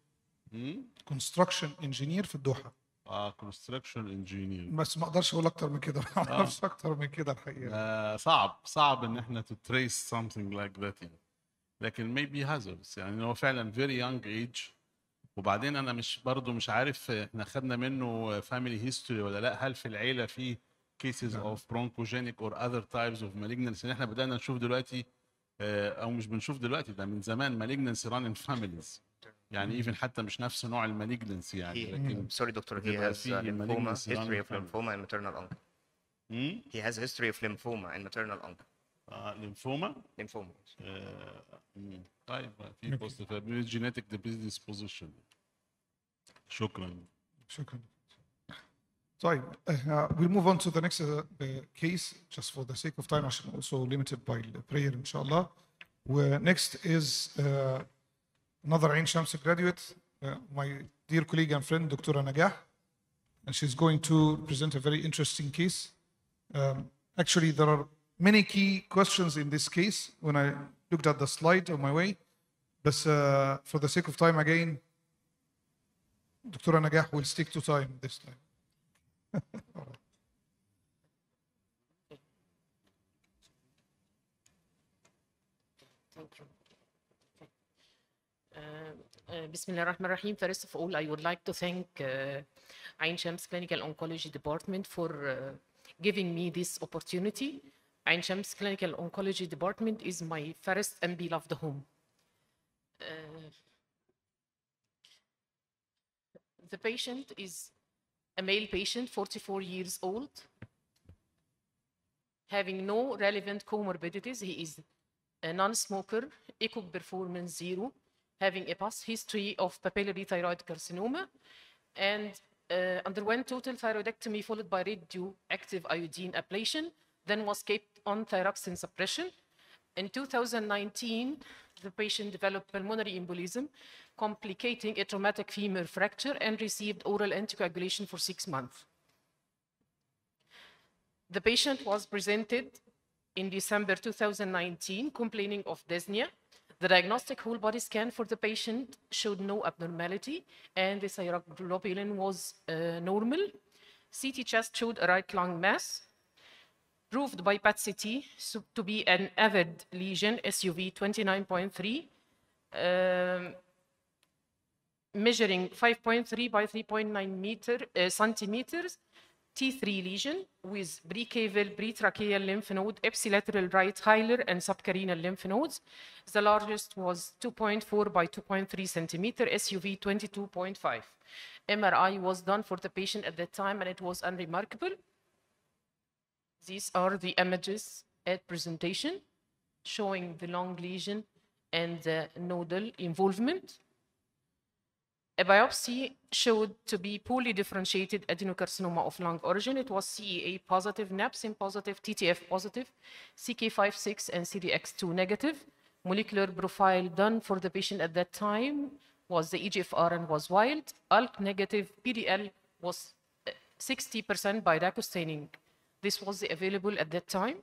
كونستراكشن انجينير في الدوحة.
آه كونستراكشن انجينير
بس ما أقدرش أقول أكتر من كده. (laughs) ما أعرفش أكتر من كده الحقيقة.
آه صعب صعب إن إحنا to trace something like that يعني. لكن maybe hazards يعني. هو فعلا very young age. وبعدين أنا مش برضو مش عارف إحنا خدنا منه family history ولا لأ. هل في العيلة في cases of bronchogenic or other types of malignancy إحنا بدأنا نشوف دلوقتي آه، أو مش بنشوف دلوقتي ده من زمان malignancy run in families. يعني ايفن حتى مش نفس نوع المالجنس يعني لكن سوري
دكتور
هي
هاز
ليمفوما
هيستوري اوف ليمفوما ان
ماتيرنال
انك هي هاز هيستوري اوف ليمفوما ان ماتيرنال
انك ليمفوما ليمفوما طيب في بوست جينيتك ديسبوزيشن شكرا.
شكرا. طيب uh, we'll move on to the next uh, case. Just for the sake of time عشان also limited by prayer إن شاء الله. و next is uh, another Ain Shams graduate, uh, my dear colleague and friend, Dr. Nagah, and she's going to present a very interesting case. Um, actually, there are many key questions in this case when I looked at the slide on my way, but uh, for the sake of time again, Dr. Nagah will stick to time this time. (laughs)
Bismillah ar-Rahman ar-Rahim. First of all, I would like to thank uh, Shams Clinical Oncology Department for uh, giving me this opportunity. Ain Shams Clinical Oncology Department is my first and beloved home. Uh, the patient is a male patient, 44 years old, having no relevant comorbidities. He is a non-smoker, ECOG performance zero, having a past history of papillary thyroid carcinoma, and uh, underwent total thyroidectomy followed by radioactive iodine ablation, then was kept on thyroxine suppression. In 2019, the patient developed pulmonary embolism, complicating a traumatic femur fracture, and received oral anticoagulation for six months. The patient was presented in December 2019 complaining of dyspnea. The diagnostic whole body scan for the patient showed no abnormality and the thyroglobulin was uh, normal. CT chest showed a right lung mass proved by PET-CT to be an avid lesion, SUV 29.3, um, measuring 5.3 by 3.9 meter, uh, centimeters, T3 lesion with precaval, pretracheal lymph node, ipsilateral right hilar, and subcarinal lymph nodes. The largest was 2.4 by 2.3 centimeter, SUV 22.5. MRI was done for the patient at that time, and it was unremarkable. These are the images at presentation showing the long lesion and the nodal involvement. A biopsy showed to be poorly differentiated adenocarcinoma of lung origin. It was CEA positive, NAPSIN positive, TTF positive, CK56 and CDX2 negative. Molecular profile done for the patient at that time was the EGFR and was wild. ALK negative, PDL was uh, 60% by Dako staining. This was available at that time.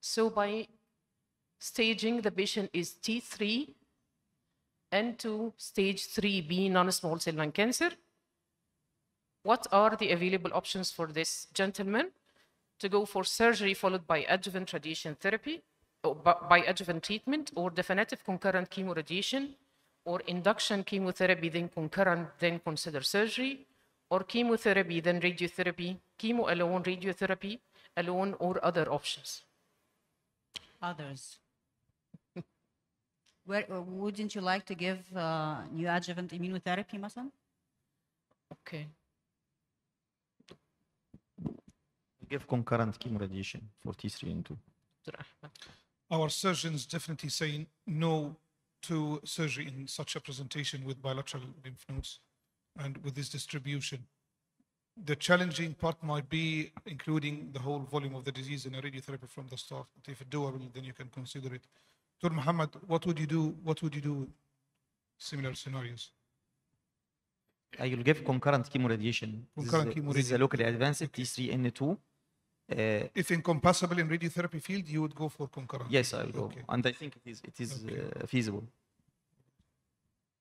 So by staging, the patient is T3 and to stage 3B non-small cell lung cancer. What are the available options for this gentleman? To go for surgery followed by adjuvant radiation therapy, or by adjuvant treatment, or definitive concurrent chemoradiation, or induction chemotherapy, then concurrent, then consider surgery, or chemotherapy, then radiotherapy, chemo alone, radiotherapy alone, or other options.
Others. Where, uh, wouldn't you like to give uh, neoadjuvant immunotherapy مثلا?
Okay.
Give concurrent chemoradiation for T3 and 2.
Dr. Ahmed.
Our surgeons definitely say no to surgery in such a presentation with bilateral lymph nodes and with this distribution. The challenging part might be including the whole volume of the disease in a radiotherapy from the start. If it's doable, then you can consider it. Dr. Muhammad, what would you do? What would you do? with Similar scenarios.
I will give concurrent chemoradiation. This is
Concurrent
a- This is a locally advanced T3N2. Uh,
If incompatible in radiotherapy field, you would go for concurrent.
yes, I will go.
Okay.
And I think it is, it is uh, feasible.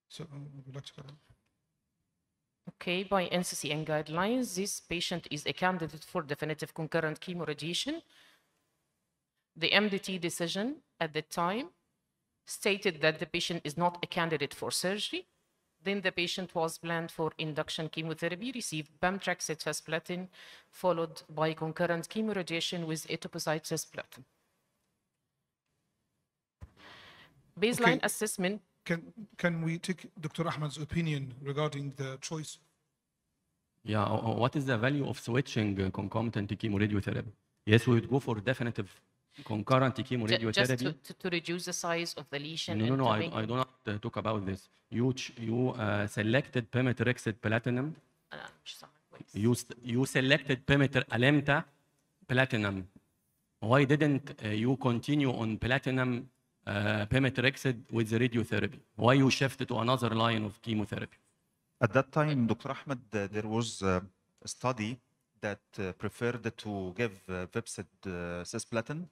So, uh, would you like to comment?
Okay, by NCCN guidelines, this patient is a candidate for definitive concurrent chemoradiation. The MDT decision at the time stated that the patient is not a candidate for surgery. Then the patient was planned for induction chemotherapy, received pemetrexed cisplatin, followed by concurrent chemoradiation with etoposide cisplatin. Baseline
Okay.
assessment
Can, can we take Dr. Ahmed's opinion regarding the choice?
Yeah, o- o- what is the value of switching uh, concomitant chemoradiotherapy? Yes, we would go for definitive chemo
radiotherapy. Just to, to, reduce the size of the lesion.
No, no, no. I, I do not uh, talk about this. You you uh, selected pemetrexed platinum.
Uh,
you you selected pemeter Alimta platinum. Why didn't uh, you continue on platinum uh, pemetrexed with the radiotherapy? Why you shifted to another line of chemotherapy?
At that time, Dr. Ahmed, uh, there was uh, a study that preferred to give uh, Vepesid cisplatin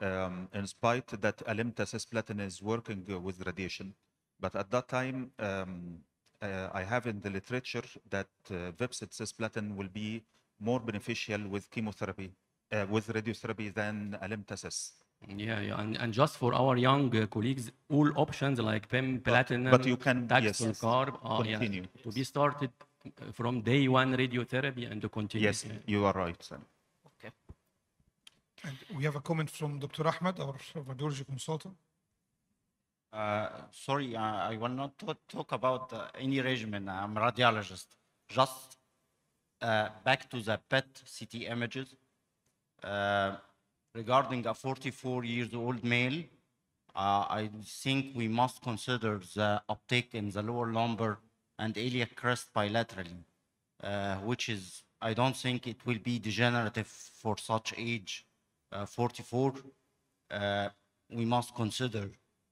um, in spite that Alimta cisplatin is working uh, with radiation. But at that time, um, uh, I have in the literature that uh, Vepesid cisplatin will be more beneficial with chemotherapy, uh, with radiotherapy than Alimta cis.
Yeah, yeah, and, and just for our young uh, colleagues, all options like PEM, platinum,
but you can, yes,
Taxol carb, are, yeah,
continue.
to be started uh, from day one radiotherapy and to continue.
Yes, you are right. sir.
And we have a comment from Dr. Ahmed, our radiology consultant.
Uh, sorry, uh, I will not talk about uh, any regimen. I'm a radiologist. Just uh, back to the PET CT images. Uh, regarding a 44 years old male, uh, I think we must consider the uptake in the lower lumbar and iliac crest bilaterally, which is, I don't think it will be degenerative for such age, 44. Uh, we must consider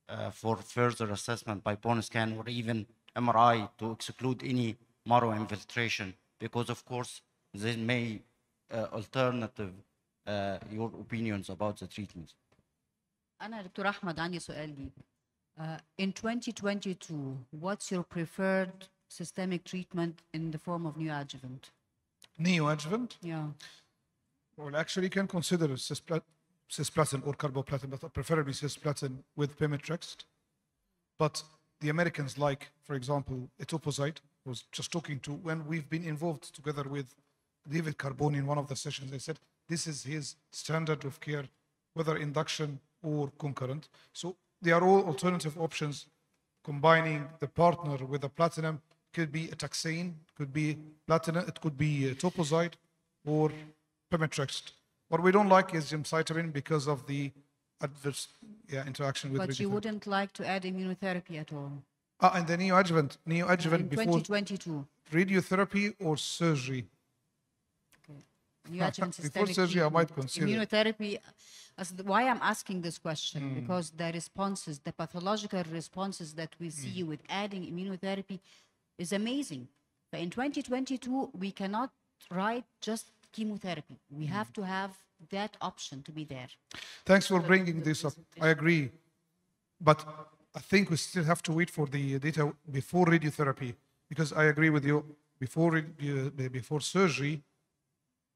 uh, for further assessment by bone scan or even MRI to exclude any marrow infiltration because of course they may uh, alternative uh, your opinions about the treatment.
أنا دكتور أحمد عندي سؤال ليك. Uh, in 2022, what's your preferred systemic treatment in the form of neoadjuvant?
Neoadjuvant?
Yeah.
Well, actually, you can consider cisplat- cisplatin or carboplatin, but preferably cisplatin with Pemetrexed. But the Americans like, for example, etoposide, I was just talking to, when we've been involved together with David Carbone in one of the sessions, they said this is his standard of care, whether induction or concurrent. So they are all alternative options. Combining the partner with a platinum could be a taxane, could be platinum, it could be uh, toposide or Pemetrexed. What we don't like is gemcitabine because of the adverse yeah, interaction with
But you wouldn't like to add immunotherapy at all?
Ah, and the neoadjuvant, neoadjuvant
in
before
2022.
radiotherapy or surgery.
Neoadjuvant
Before surgery, I might consider.
Immunotherapy, as why I'm asking this question,
Mm.
because the responses, the pathological responses that we see with adding immunotherapy is amazing. But in 2022, we cannot write just chemotherapy. We have to have that option to be there.
Thanks for bringing this up. I agree. But I think we still have to wait for the data before radiotherapy because I agree with you. Before, uh, before surgery,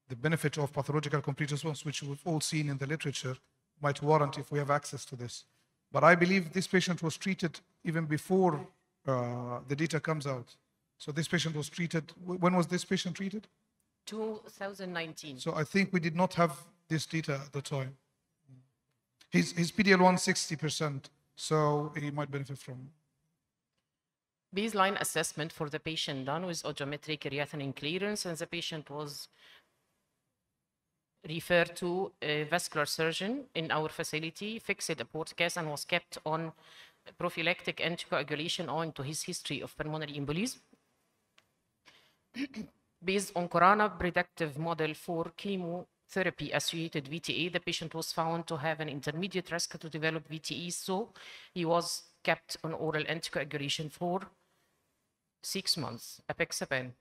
the benefit of pathological complete response, which we've all seen in the literature, might warrant if we have access to this. But I believe this patient was treated even before uh, the data comes out. So this patient was treated, when was this patient treated?
2019.
So I think we did not have this data at the time. His, his PDL1 60%, so he might benefit from.
baseline assessment for the patient done with audiometric creatinine clearance, and the patient was referred to a vascular surgeon in our facility, fixed a port case, and was kept on prophylactic anticoagulation owing to his history of pulmonary embolism. Based on Khorana predictive model for chemotherapy associated VTE, the patient was found to have an intermediate risk to develop VTE, so he was kept on oral anticoagulation for six months, apixaban.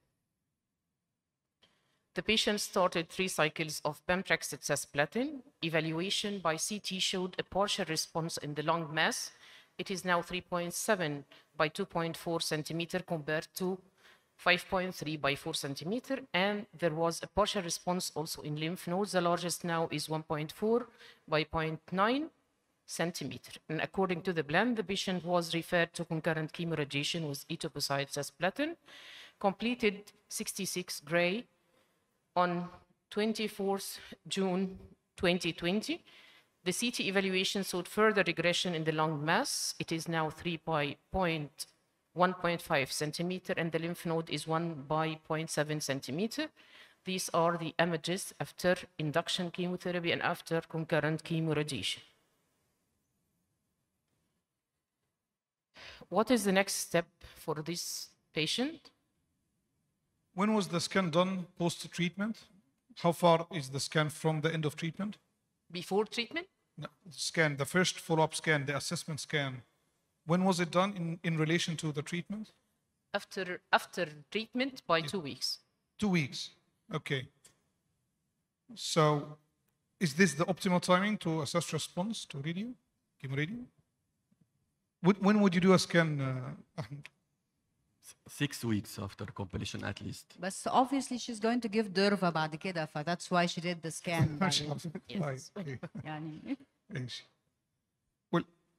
The patient started three cycles of pemetrexed cisplatin. Evaluation by CT showed a partial response in the lung mass. It is now 3.7 by 2.4 centimeter compared to 5.3 by 4 centimeter. And there was a partial response also in lymph nodes. The largest now is 1.4 by 0.9 centimeter. And according to the plan, the patient was referred to concurrent chemoradiation with etoposide cisplatin, completed 66 gray on 24th June 2020. The CT evaluation showed further regression in the lung mass. It is now 3 by 1.5 centimeter and the lymph node is 1 by 0.7 centimeter. These are the images after induction chemotherapy and after concurrent chemoradiation. What is the next step for this patient?
When was the scan done post treatment? How far is the scan from the end of treatment?
Before treatment?
No, the scan, the first follow up scan, the assessment scan. When was it done in, in relation to the treatment?
After, after treatment by two weeks.
Two weeks. Okay. So, is this the optimal timing to assess response to radio, chemoradiation? When, when would you do a scan, uh, Ahmed?
Six weeks after completion at least.
بس obviously she's going to give durva بعد كده ف (laughs) that's why she did the scan (laughs) بعدين.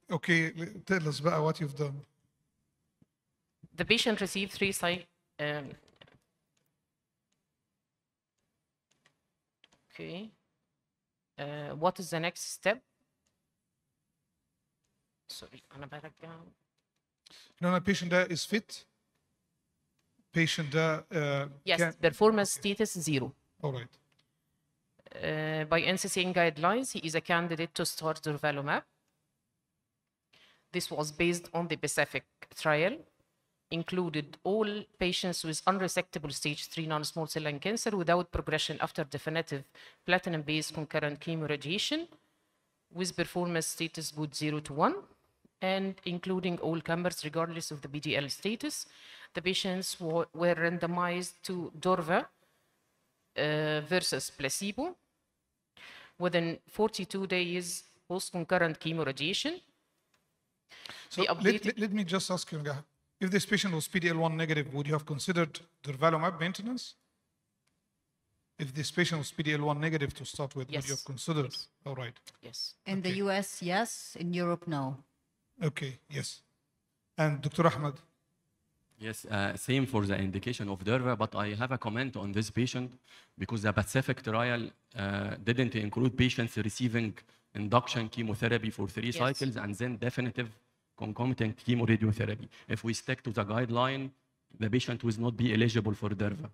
Right, okay.
يعني
ماشي. Well, okay, tell us بقى what you've done.
The patient received three cy- um, okay. Uh, what is the next step? Sorry, أنا برجع.
No, no, patient ده is fit. Patient ده uh,
Yes,
can-
performance status zero.
All right.
Uh, by NCCN guidelines, he is a candidate to start durvalumab. This was based on the Pacific trial, included all patients with unresectable stage 3 non-small cell lung cancer without progression after definitive platinum-based concurrent chemoradiation with performance status boot 0 to 1 and including all comers regardless of the BDL status. The patients wa- were randomized to Durva uh, versus placebo within 42 days post-concurrent chemoradiation.
So let, let, let me just ask you, Nagah, if this patient was PDL1 negative, would you have considered durvalumab maintenance? If this patient was PDL1 negative to start with, would you have considered? All right.
Yes.
in the US yes in Europe no
Okay, yes. And Dr. Ahmed,
Yes, uh, same for the indication of Durva, but I have a comment on this patient because the Pacific trial uh, didn't include patients receiving induction chemotherapy for three
yes.
cycles and then definitive concomitant chemoradiotherapy. If we stick to the guideline, the patient will not be eligible for Durva.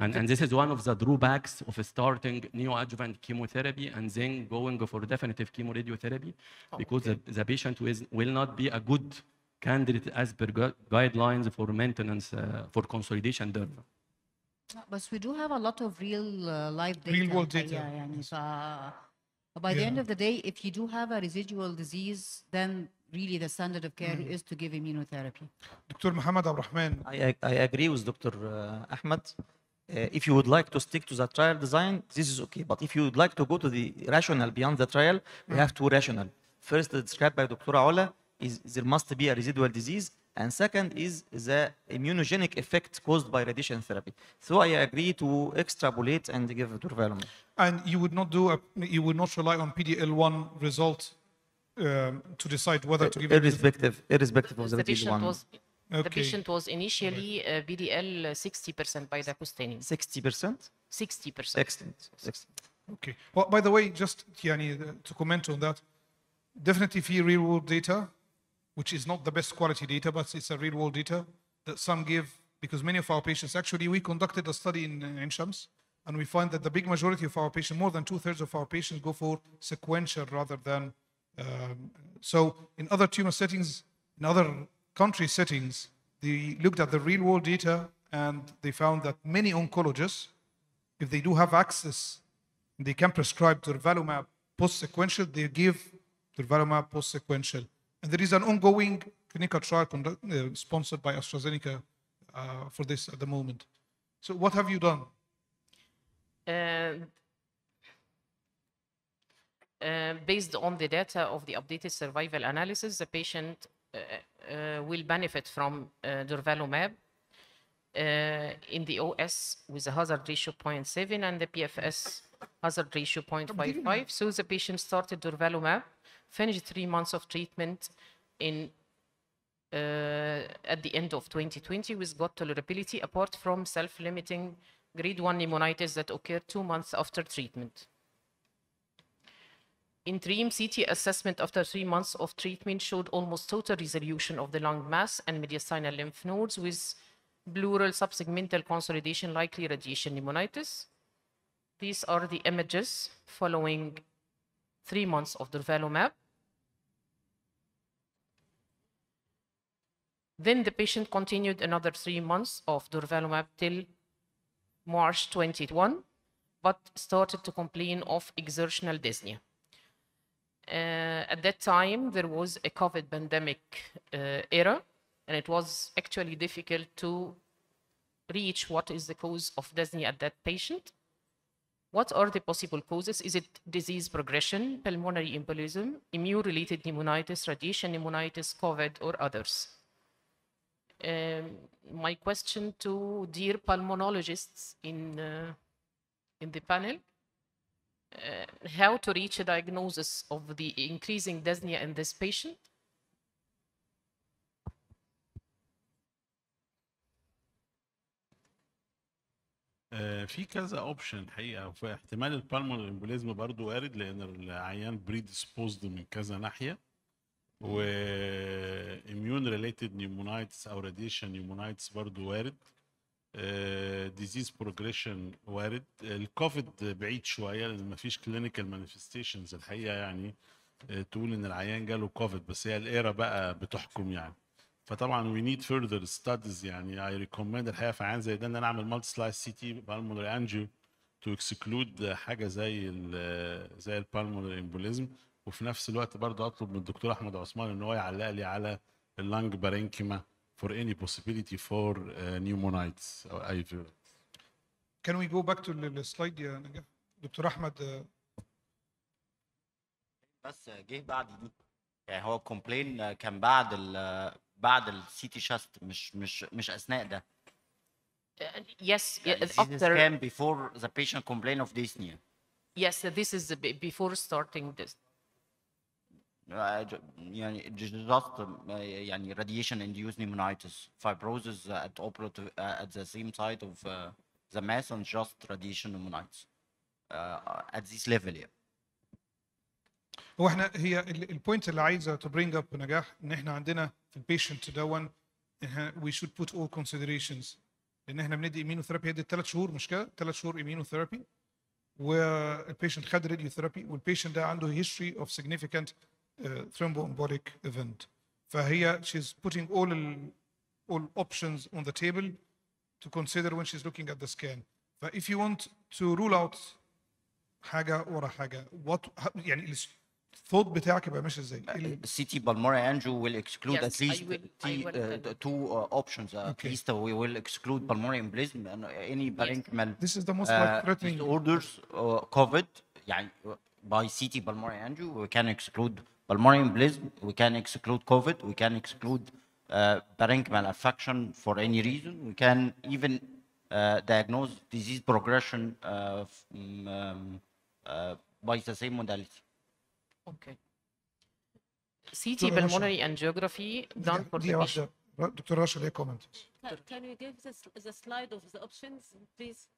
And, and this is one of the drawbacks of starting neoadjuvant chemotherapy and then going for definitive chemoradiotherapy because okay. the, the, patient is, will not be a good candidate as per gu guidelines for maintenance, uh, for consolidation Durva.
But we do have a lot of real uh, life data.
Real world data.
Yeah, yeah, uh, by the end of the day if you do have a residual disease then really the standard of care
Mm.
is to give immunotherapy
Dr. Muhammad Abdurrahman,
I, I agree with Dr. uh, Ahmed. Uh, if you would like to stick to the trial design, this is okay. But if you would like to go to the rational beyond the trial, we have two rational. First, described by Dr. Ala, is there must be a residual disease. And second is the immunogenic effect caused by radiation therapy. So I agree to extrapolate and give durvalumab.
And you would not do a, you would not rely on PD-L1 result um, to decide whether to give irrespective, it.
irrespective of the, PDL1.
Was,
okay.
The patient was initially uh, BDL 60% by the Costanian.
60%?
60%.
Excellent. Excellent.
Okay. Well, by the way, just yani, uh, to comment on that, definitely if real-world data, which is not the best quality data, but it's a real world data that some give because many of our patients actually we conducted a study in Ain Shams and we find that the big majority of our patients, more than two thirds of our patients, go for sequential rather than. Um, so in other tumor settings, in other country settings, they looked at the real world data and they found that many oncologists, if they do have access, they can prescribe durvalumab post-sequential, they give durvalumab post-sequential. And there is an ongoing clinical trial conduct, uh, sponsored by AstraZeneca uh, for this at the moment. So what have you done?
And uh, based on the data of the updated survival analysis, the patient uh, uh, will benefit from uh, durvalumab uh, in the OS with a hazard ratio 0.7 and the PFS hazard ratio 0.55. So the patient started durvalumab, finished three months of treatment in uh, at the end of 2020 with good tolerability apart from self-limiting grade 1 pneumonitis that occurred two months after treatment. Interim CT assessment after three months of treatment showed almost total resolution of the lung mass and mediastinal lymph nodes with pleural subsegmental consolidation, likely radiation pneumonitis. These are the images following three months of durvalumab. Then the patient continued another three months of durvalumab till March 21, but started to complain of exertional dyspnea. Uh, at that time, there was a COVID pandemic uh, era, and it was actually difficult to reach what is the cause of dyspnea at that patient. What are the possible causes? Is it disease progression, pulmonary embolism, immune-related pneumonitis, radiation pneumonitis, COVID, or others? Um, my question to dear pulmonologists in, uh, in the panel, uh, how to reach a diagnosis of the increasing dyspnea in this patient?
آه، في كذا اوبشن حقيقه وفي احتمال البالمونر امبوليزم برضو وارد لان العيان بريدسبوزد من كذا ناحيه و immune related pneumonitis أو radiation pneumonitis برضو وارد. ديزيز بروجريشن وارد. الكوفيد بعيد شوية لأن مفيش كلينيكال مانيفستيشنز الحقيقة يعني آه، تقول إن العيان جاله كوفيد بس هي الايرا بقى بتحكم يعني. فطبعا وي نيد فيرذر ستاديز يعني. اي ريكومند الحقيقة في عيان زي ده إن أنا أعمل مالتي سلايس سي تي بالمونري انجيو تو اكسكلود حاجة زي ال زي البالمونري امبوليزم وفي نفس الوقت برضه أطلب من الدكتور أحمد عثمان إن هو يعلق لي على اللانج بارينكيما for any possibility for uh, pneumonitis أو أي virus.
Can we go back to the slide يا نجاح؟ دكتور أحمد آه،
بس جه بعد دي يعني هو الكومبلين كان بعد ال بعد السي تي شاست مش مش مش أثناء ده
Uh, yes,
يعني
after,
scan before the patient complain of dyspnea
yes, this is before starting this.
Uh, j- يعني just uh, يعني radiation induced pneumonitis fibrosis at operative uh, at the same site of uh, the mass and just radiation pneumonitis uh, at this level يعني
هو احنا هي البوينت اللي عايزه to bring up نجاح ان احنا عندنا في البيشنت دون إحنا we should put all considerations لان احنا بندي ايمينوثيرابي هي دي ثلاث شهور مش كده؟ ثلاث شهور ايمينوثيرابي والبيشنت خد راديوثيرابي والبيشنت ده عنده history of significant uh, thromboembolic event فهي she's putting all ال, all options on the table to consider when she's looking at the scan ف if you want to rule out حاجه ورا حاجه what يعني الثوت بتاعك يبقى ماشي ازاي؟ إيه ال-
CT pulmonary angio will exclude
Yes,
at least
I will- I
t-
will
uh,
tell
the two uh, options. Uh, At
Okay.
least uh, we will exclude pulmonary embolism and any parenchymal
This is the most
uh,
life-threatening.
disorders, uh, COVID. يعني by CT pulmonary angio, we can exclude Pulmonary embolism, we can exclude COVID, we can exclude uh, parenchymal affection for any reason. We can even uh, diagnose disease progression uh, mm, um, uh, by the same modality.
Okay. CT
Dr.
pulmonary Rasha. angiography done for the,
the Dr. Rasha, comment?
Can, can you give us the slide of the options, please?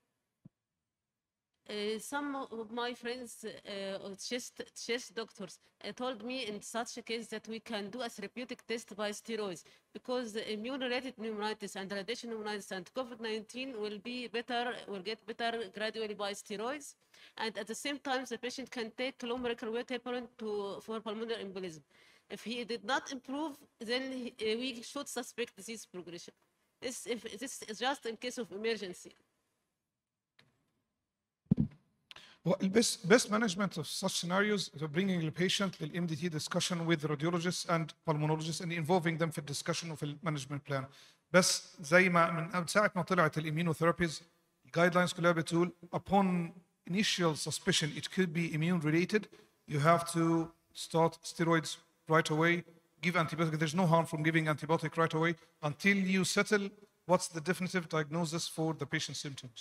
Uh, some of my friends, uh, chest, chest doctors, uh, told me in such a case that we can do a therapeutic test by steroids because the immune-related pneumonitis and radiation pneumonitis and COVID-19 will be better, will get better gradually by steroids. And at the same time, the patient can take molecular weight heparin to, for pulmonary embolism. If he did not improve, then he- uh, we should suspect disease progression. This, if, this is just in case of emergency.
Well, best, best management of such scenarios is bringing the patient to MDT discussion with radiologists and pulmonologists and involving them في الدiscussion وفي المانجمنت بلان بس زي ما من ساعة ما طلعت الاميونوثيرابيز الجايد كلها بتقول upon initial suspicion it could be immune related you have to start steroids right away give antibiotic there's no harm from giving antibiotic right away until you settle what's the definitive diagnosis for the patient's symptoms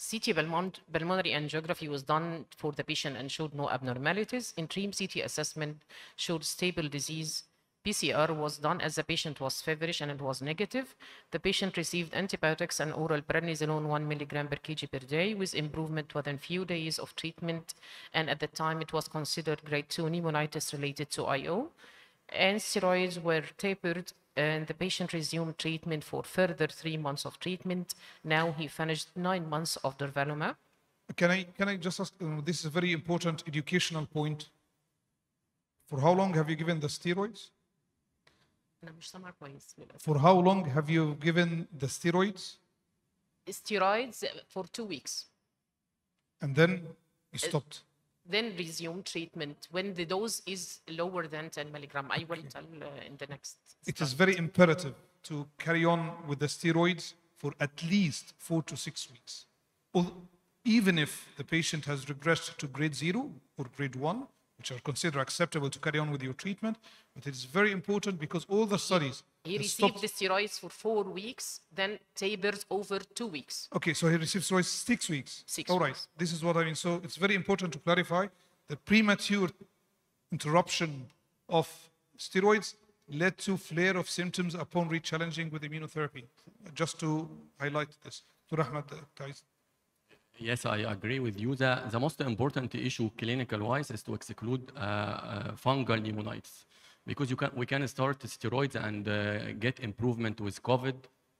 CT pulmon- pulmonary angiography was done for the patient and showed no abnormalities. Interim CT assessment showed stable disease. PCR was done as the patient was feverish and it was negative. The patient received antibiotics and oral prednisolone 1 milligram per kg per day with improvement within few days of treatment. And at the time, it was considered grade 2 pneumonitis related to IO. And steroids were tapered and the patient resumed treatment for further three months of treatment. Now he finished nine months of durvalumab.
Can I, can I just ask, um, this is a very important educational point. For how long have you given the steroids? For how long have you given the steroids?
Steroids uh, for two weeks.
And then you uh, stopped?
Then resume treatment when the dose is lower than 10 milligram. I will tell uh, in the next.
It is very imperative to carry on with the steroids for at least four to six weeks. Even if the patient has regressed to grade zero or grade one, which are considered acceptable to carry on with your treatment, but it is very important because all the studies
He
that
received
stopped-
the steroids for four weeks, then tapers over two weeks.
Okay, so he received steroids six weeks.
Six
All right,
weeks.
this is what I mean. So it's very important to clarify that premature interruption of steroids led to flare of symptoms upon re-challenging with immunotherapy. Just to highlight this. To Ahmad, uh, guys.
Yes, I agree with you. The, the most important issue clinical-wise is to exclude uh, uh, fungal pneumonitis. Because you can, we can start steroids and uh, get improvement with COVID,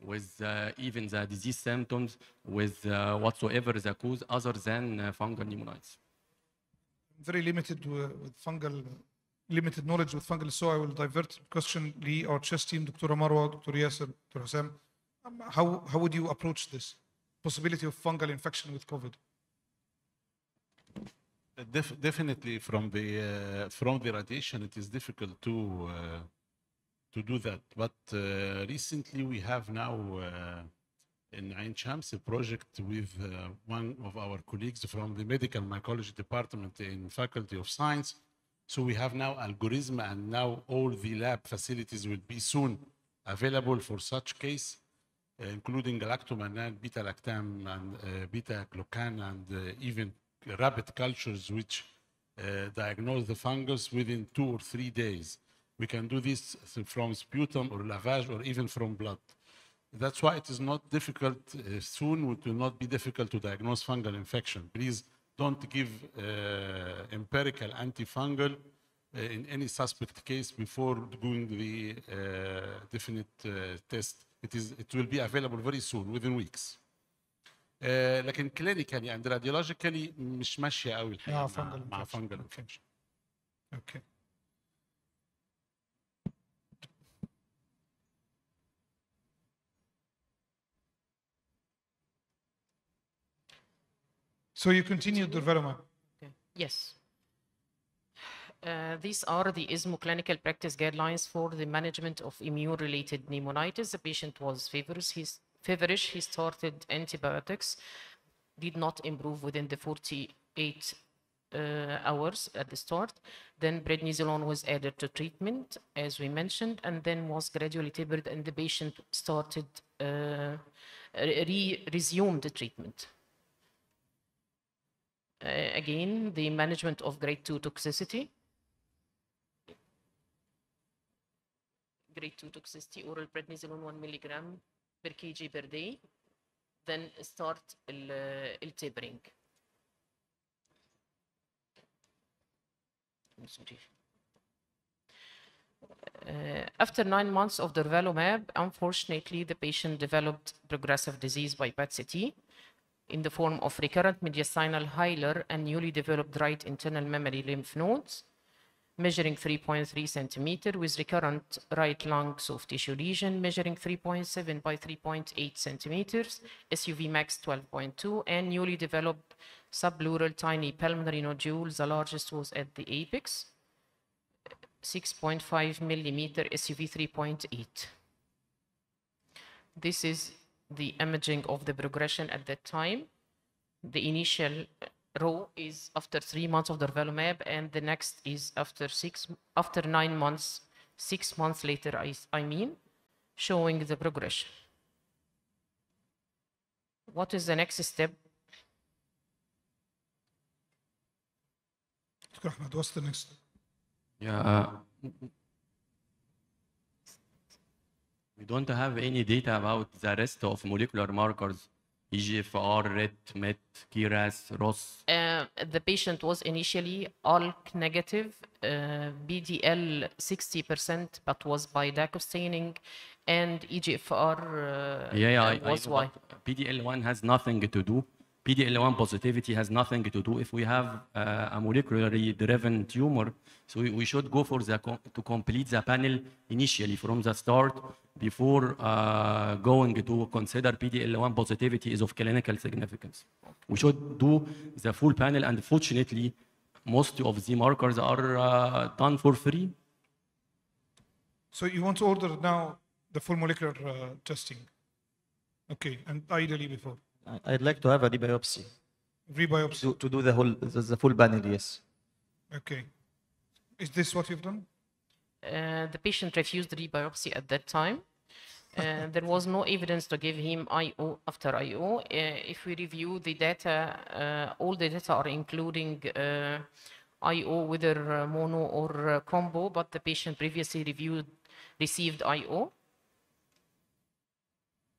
with uh, even the disease symptoms, with uh, whatsoever the cause other than uh, fungal pneumonitis.
very limited uh, with fungal, limited knowledge with fungal, so I will divert the question to our chest team, Dr. Marwa, Dr. Yasser, Dr. Hassam. Um, How, how would you approach this possibility of fungal infection with COVID?
Def- definitely from the uh, from the radiation it is difficult to uh, to do that. But uh, recently we have now uh, in Ain Shams a project with uh, one of our colleagues from the medical mycology department in faculty of science. So we have now algorithm and now all the lab facilities will be soon available for such case including galactomannan, beta-lactam, and uh, beta-glucan, and even rapid cultures which uh, diagnose the fungus within two or three days. We can do this from sputum or lavage or even from blood. That's why it is not difficult, uh, soon it will not be difficult to diagnose fungal infection. Please don't give uh, empirical antifungal uh, in any suspect case before doing the uh, definite test. It, is, it will be available very soon, within weeks. آه لكن كلينيكالي اند راديولوجيكالي مش ماشيه قوي الحقيقه
مع فانجل
مع فانجل انفكشن
اوكي So you continue durvalumab. Okay.
Yes. Uh, these are the ESMO clinical practice guidelines for the management of immune-related pneumonitis. The patient was feverish. He's feverish. He started antibiotics, did not improve within the 48 uh, hours at the start. Then prednisolone was added to treatment, as we mentioned, and then was gradually tapered, and the patient started uh, re- resumed the treatment. Uh, again, the management of grade 2 toxicity. Grade 2 toxicity, oral prednisolone 1 milligram per kg per day then start tapering Uh, after nine months of durvalumab, unfortunately, the patient developed progressive disease by PET-CT in the form of recurrent mediastinal hilar and newly developed right internal mammary lymph nodes measuring 3.3 centimeter with recurrent right lung soft tissue lesion measuring 3.7 by 3.8 centimeters, SUV max 12.2, and newly developed subpleural tiny pulmonary nodule. The largest was at the apex, 6.5 millimeter, SUV 3.8. This is the imaging of the progression at that time. The initial row is after three months of durvalumab, and the next is after six, after nine months, six months later, I, I mean, showing the progression. What is the next step?
Dr. Ahmed, what's the next?
Yeah. uh, We don't have any data about the rest of molecular markers, EGFR, RET, MET, KRAS, ROS.
Uh, the patient was initially ALK negative, uh, BDL 60%, but was by Dako staining, and EGFR uh,
Yeah, yeah, I, I
was
but PDL1 has nothing to do. PDL1 positivity has nothing to do if we have uh, a molecularly driven tumor. So we, we should go for the co- to complete the panel initially from the start before uh, going to consider PDL1 positivity is of clinical significance. We should do the full panel, and fortunately, most of the markers are uh, done for free.
So you want to order now the full molecular uh, testing? Okay, and ideally before.
I- I'd like to have a rebiopsy.
Rebiopsy.
To, to do the whole, the, the full panel, yes.
Okay. Is this what you've done?
Uh, the patient refused rebiopsy at that time. Uh, (laughs) there was no evidence to give him IO after IO. Uh, if we review the data, uh, all the data are including uh, IO, whether uh, mono or uh, combo, but the patient previously reviewed received IO.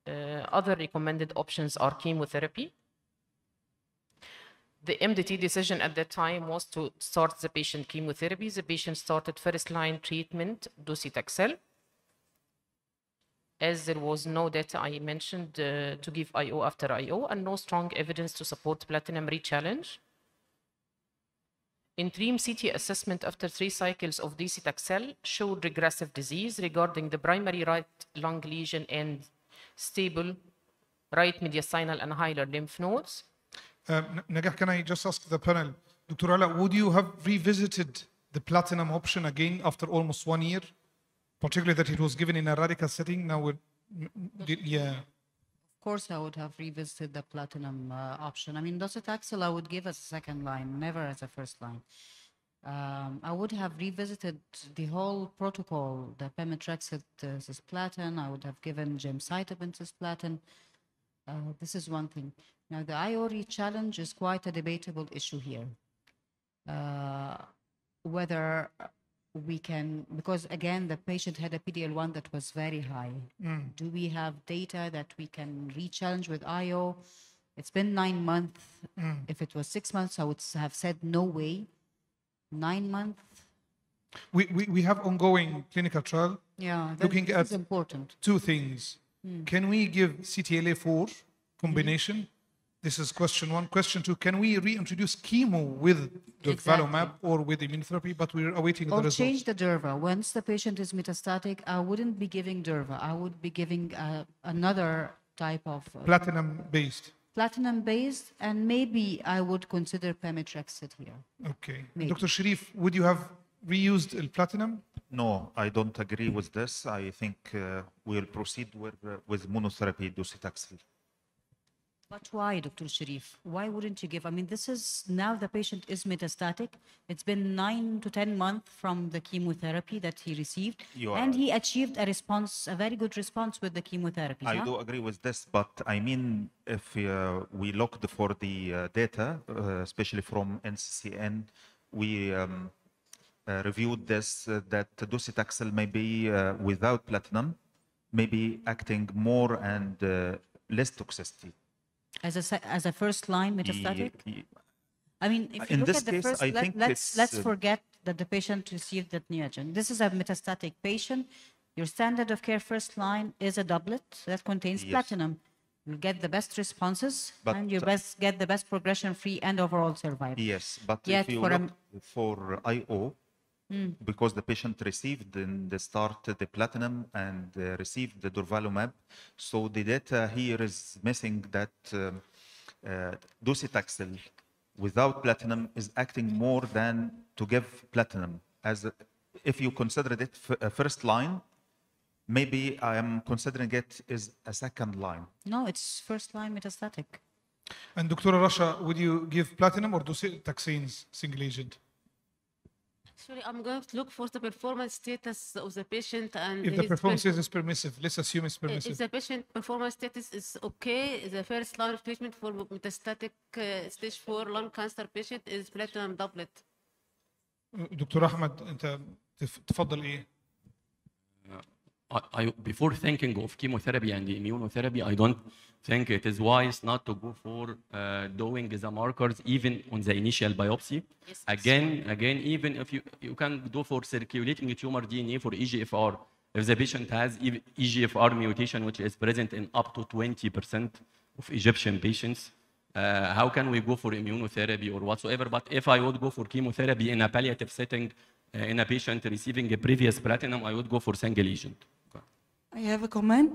Uh, other recommended options are chemotherapy. The MDT decision at that time was to start the patient chemotherapy. The patient started first line treatment, docetaxel. As there was no data I mentioned uh, to give IO after IO and no strong evidence to support platinum rechallenge. Interim CT assessment after three cycles of docetaxel showed regressive disease regarding the primary right lung lesion and stable right mediastinal and hilar lymph nodes.
Um, Nagah, can I just ask the panel, Dr. Ala, would you have revisited the platinum option again after almost one year? Particularly that it was given in a radical setting. Now we're, m- m- d- yeah.
Of course, I would have revisited the platinum uh, option. I mean, docetaxel I would give as a second line, never as a first line. Um, I would have revisited the whole protocol, the pemetrexed uh, cisplatin. I would have given gemcitabine cisplatin. Uh, this is one thing. Now, the IO rechallenge is quite a debatable issue here. Uh, whether we can, because again, the patient had a PDL1 that was very high.
Mm.
Do we have data that we can re-challenge with IO? It's been nine months.
Mm.
If it was six months, I would have said no way. Nine months,
We, we, we have ongoing clinical trial.
Yeah,
Looking at
important.
two things.
Mm.
Can we give CTLA4 combination?
Mm-hmm.
This is question one. Question two, can we reintroduce chemo with durvalumab or with immunotherapy? But we're awaiting the results.
Or change the durva. Once the patient is metastatic, I wouldn't be giving durva. I would be giving uh, another type of uh,
Platinum based.
platinum based, and maybe I would consider pemetrexed here.
Okay.
Maybe.
Dr. Sharif, would you have reused el platinum?
No, I don't agree with this. I think uh, we'll proceed with, uh, with monotherapy docetaxel.
But why, Dr. Sharif? Why wouldn't you give? I mean, this is now the patient is metastatic. It's been nine to 10 months from the chemotherapy that he received. And he achieved a response, a very good response with the chemotherapy.
I
huh?
do agree with this, but I mean, if uh, we looked for the uh, data, uh, especially from NCCN, we um, uh, reviewed this uh, that docetaxel may be uh, without platinum, maybe acting more and uh, less toxicity.
As a, as a first line metastatic? I mean, if you
In
look at the
case,
first,
I
let,
think
let's, let's
uh,
forget that the patient received that neogen. This is a metastatic patient. Your standard of care first line is a doublet that contains
Yes.
platinum. You'll get the best responses
But,
and you
uh,
best get the best progression free and overall survival.
Yes, but
Yet
if you
for a
for IO,
Mm.
because the patient received in the start the platinum and uh, received the durvalumab. So the data here is missing that um, uh, docetaxel without platinum is acting more than to give platinum. As a- if you consider it f- a first line, maybe I am considering it as a second line.
No, it's first line metastatic.
And Dr. Rasha, would you give platinum or docetaxene's single agent?
Actually, I'm going to look for the performance status of the patient and
If the
his
performance
perf-
is permissive, let's assume it's
Uh, If
permissive.
the patient performance status is okay, the first line of treatment for metastatic uh, stage 4 lung cancer patient is platinum doublet.
دكتور احمد انت تف- تفضل ايه؟
I, I, before thinking of chemotherapy and immunotherapy, I don't think it is wise not to go for uh, doing the markers even on the initial biopsy. again, again, even if you, you can do for circulating tumor DNA for EGFR, if the patient has EGFR mutation, which is present in up to 20% of Egyptian patients, uh, how can we go for immunotherapy or whatsoever? But if I would go for chemotherapy in a palliative setting, uh, in a patient receiving a previous platinum, I would go for single agent.
I have a comment.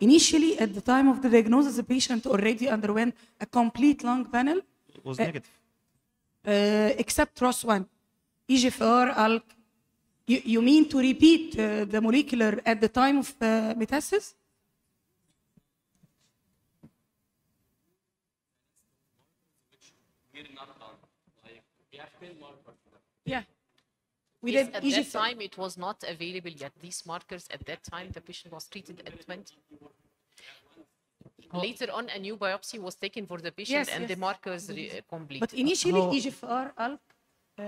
Initially, at the time of the diagnosis, the patient already underwent a complete lung panel.
It was
Uh,
negative.
uh, except ROS1, EGFR, ALK. You, you mean to repeat uh, the molecular at the time of uh, metastasis? Yeah we
yes, at that time it was not available yet. These markers at that time, the patient was treated at 20. Oh. Later on, a new biopsy was taken for the patient
yes,
and
yes.
the markers re- complete.
But initially, oh. EGFR, ALK, uh,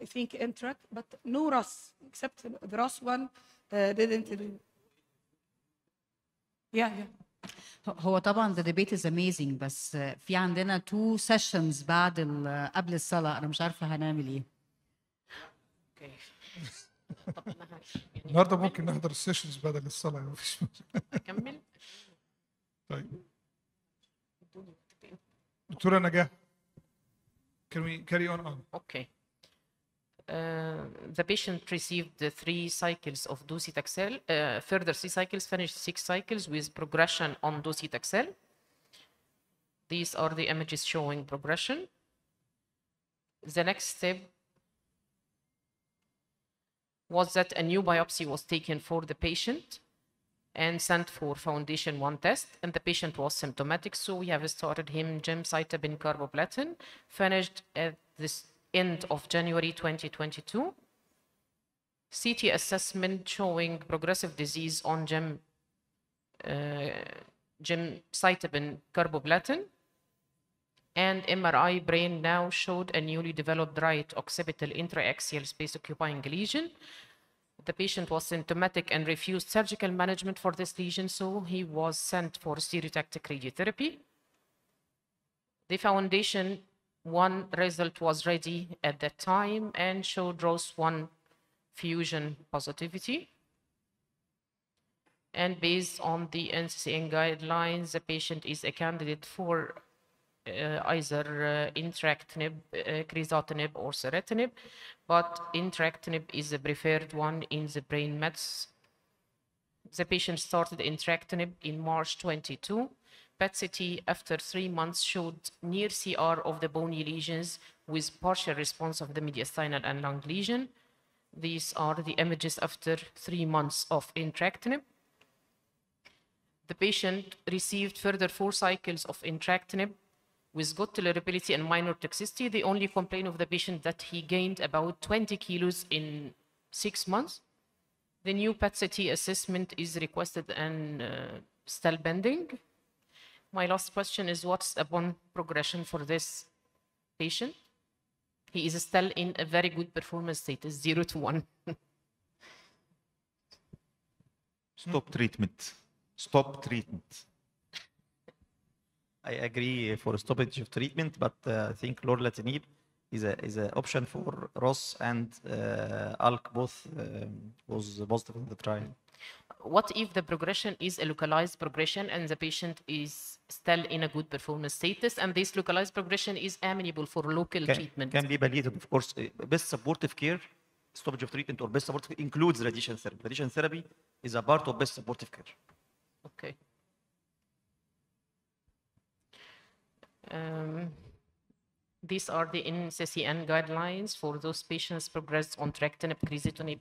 I think Intrac, but no RAS, except the RAS one uh, didn't. Yeah, yeah.
هو طبعا the debate is amazing بس uh, في عندنا two sessions بعد قبل الصلاة أنا مش عارفة هنعمل إيه.
النهارده ممكن نحضر السيشنز بدل الصلاه ما فيش مشكلة.
أكمل؟
طيب دكتوره نجاح can we carry on on
Okay. Uh, the patient received the three cycles of docetaxel, uh, further three cycles, finished six cycles with progression on docetaxel. These are the images showing progression. The next step was that a new biopsy was taken for the patient and sent for FoundationOne test and the patient was symptomatic. So we have started him gemcitabine carboplatin finished at this end of january 2022 ct assessment showing progressive disease on gem uh, gemcitabine carboplatin and MRI brain now showed a newly developed right occipital intraaxial space occupying lesion. The patient was symptomatic and refused surgical management for this lesion, so he was sent for stereotactic radiotherapy. The foundation one result was ready at that time and showed ROS1 fusion positivity. And based on the NCCN guidelines, the patient is a candidate for either uh, entrectinib, uh, crizotinib, or ceritinib, but entrectinib is the preferred one in the brain mets. The patient started entrectinib in March 22. PET-CT after three months showed near CR of the bony lesions with partial response of the mediastinal and lung lesion. These are the images after three months of entrectinib. The patient received further four cycles of entrectinib with good tolerability and minor toxicity. The only complaint of the patient that he gained about 20 kilos in six months. The new PET-CT assessment is requested and uh, still pending. My last question is what's upon progression for this patient? He is still in a very good performance status, zero to one.
Stop treatment. Stop treatment.
I agree for stoppage of treatment, but uh, I think lorlatinib is a is an option for ROS and uh, ALK both um, was positive in the trial.
What if the progression is a localized progression and the patient is still in a good performance status and this localized progression is amenable for local
Can,
treatment?
can be palliative, of course. Uh, Best supportive care stoppage of treatment or best supportive includes radiation therapy. Radiation therapy is a part of best supportive care.
Okay. Um, these are the NCCN guidelines for those patients progressed on entrectinib, crizotinib,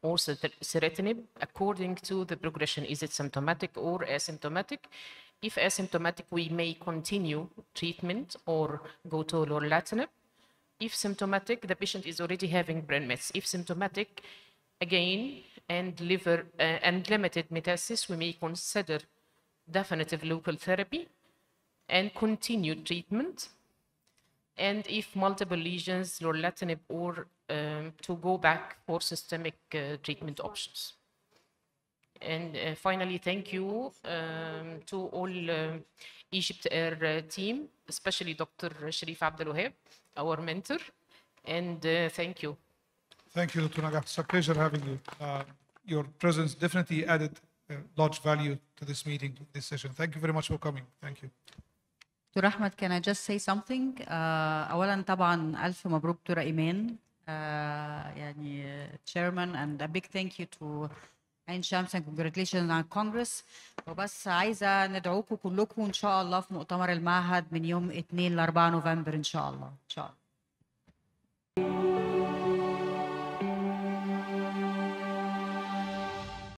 or cert- according to the progression. Is it symptomatic or asymptomatic? If asymptomatic, we may continue treatment or go to lorlatinib. If symptomatic, the patient is already having brain mets. If symptomatic, again, and liver uh, and limited metastasis, we may consider definitive local therapy and continued treatment. And if multiple lesions, lorlatinib, or um, to go back for systemic uh, treatment options. And uh, finally, thank you um, to all uh, Egypt Air uh, team, especially Dr. Sharif Abdel Wahab, our mentor. And uh, thank you.
Thank you, Dr. Nagah. It's a pleasure having you. Uh, your presence definitely added large value to this meeting, this session. Thank you very much for coming. Thank you.
دكتور أحمد just say something uh, اولا طبعا ألف مبروك دكتوره إيمان uh, يعني chairman and a big thank you to عين شمس and congratulations on Congress. وبس عايزة ندعوكم كلكم إن شاء الله في مؤتمر المعهد من يوم 2 ل 4 نوفمبر إن شاء الله. إن شاء الله.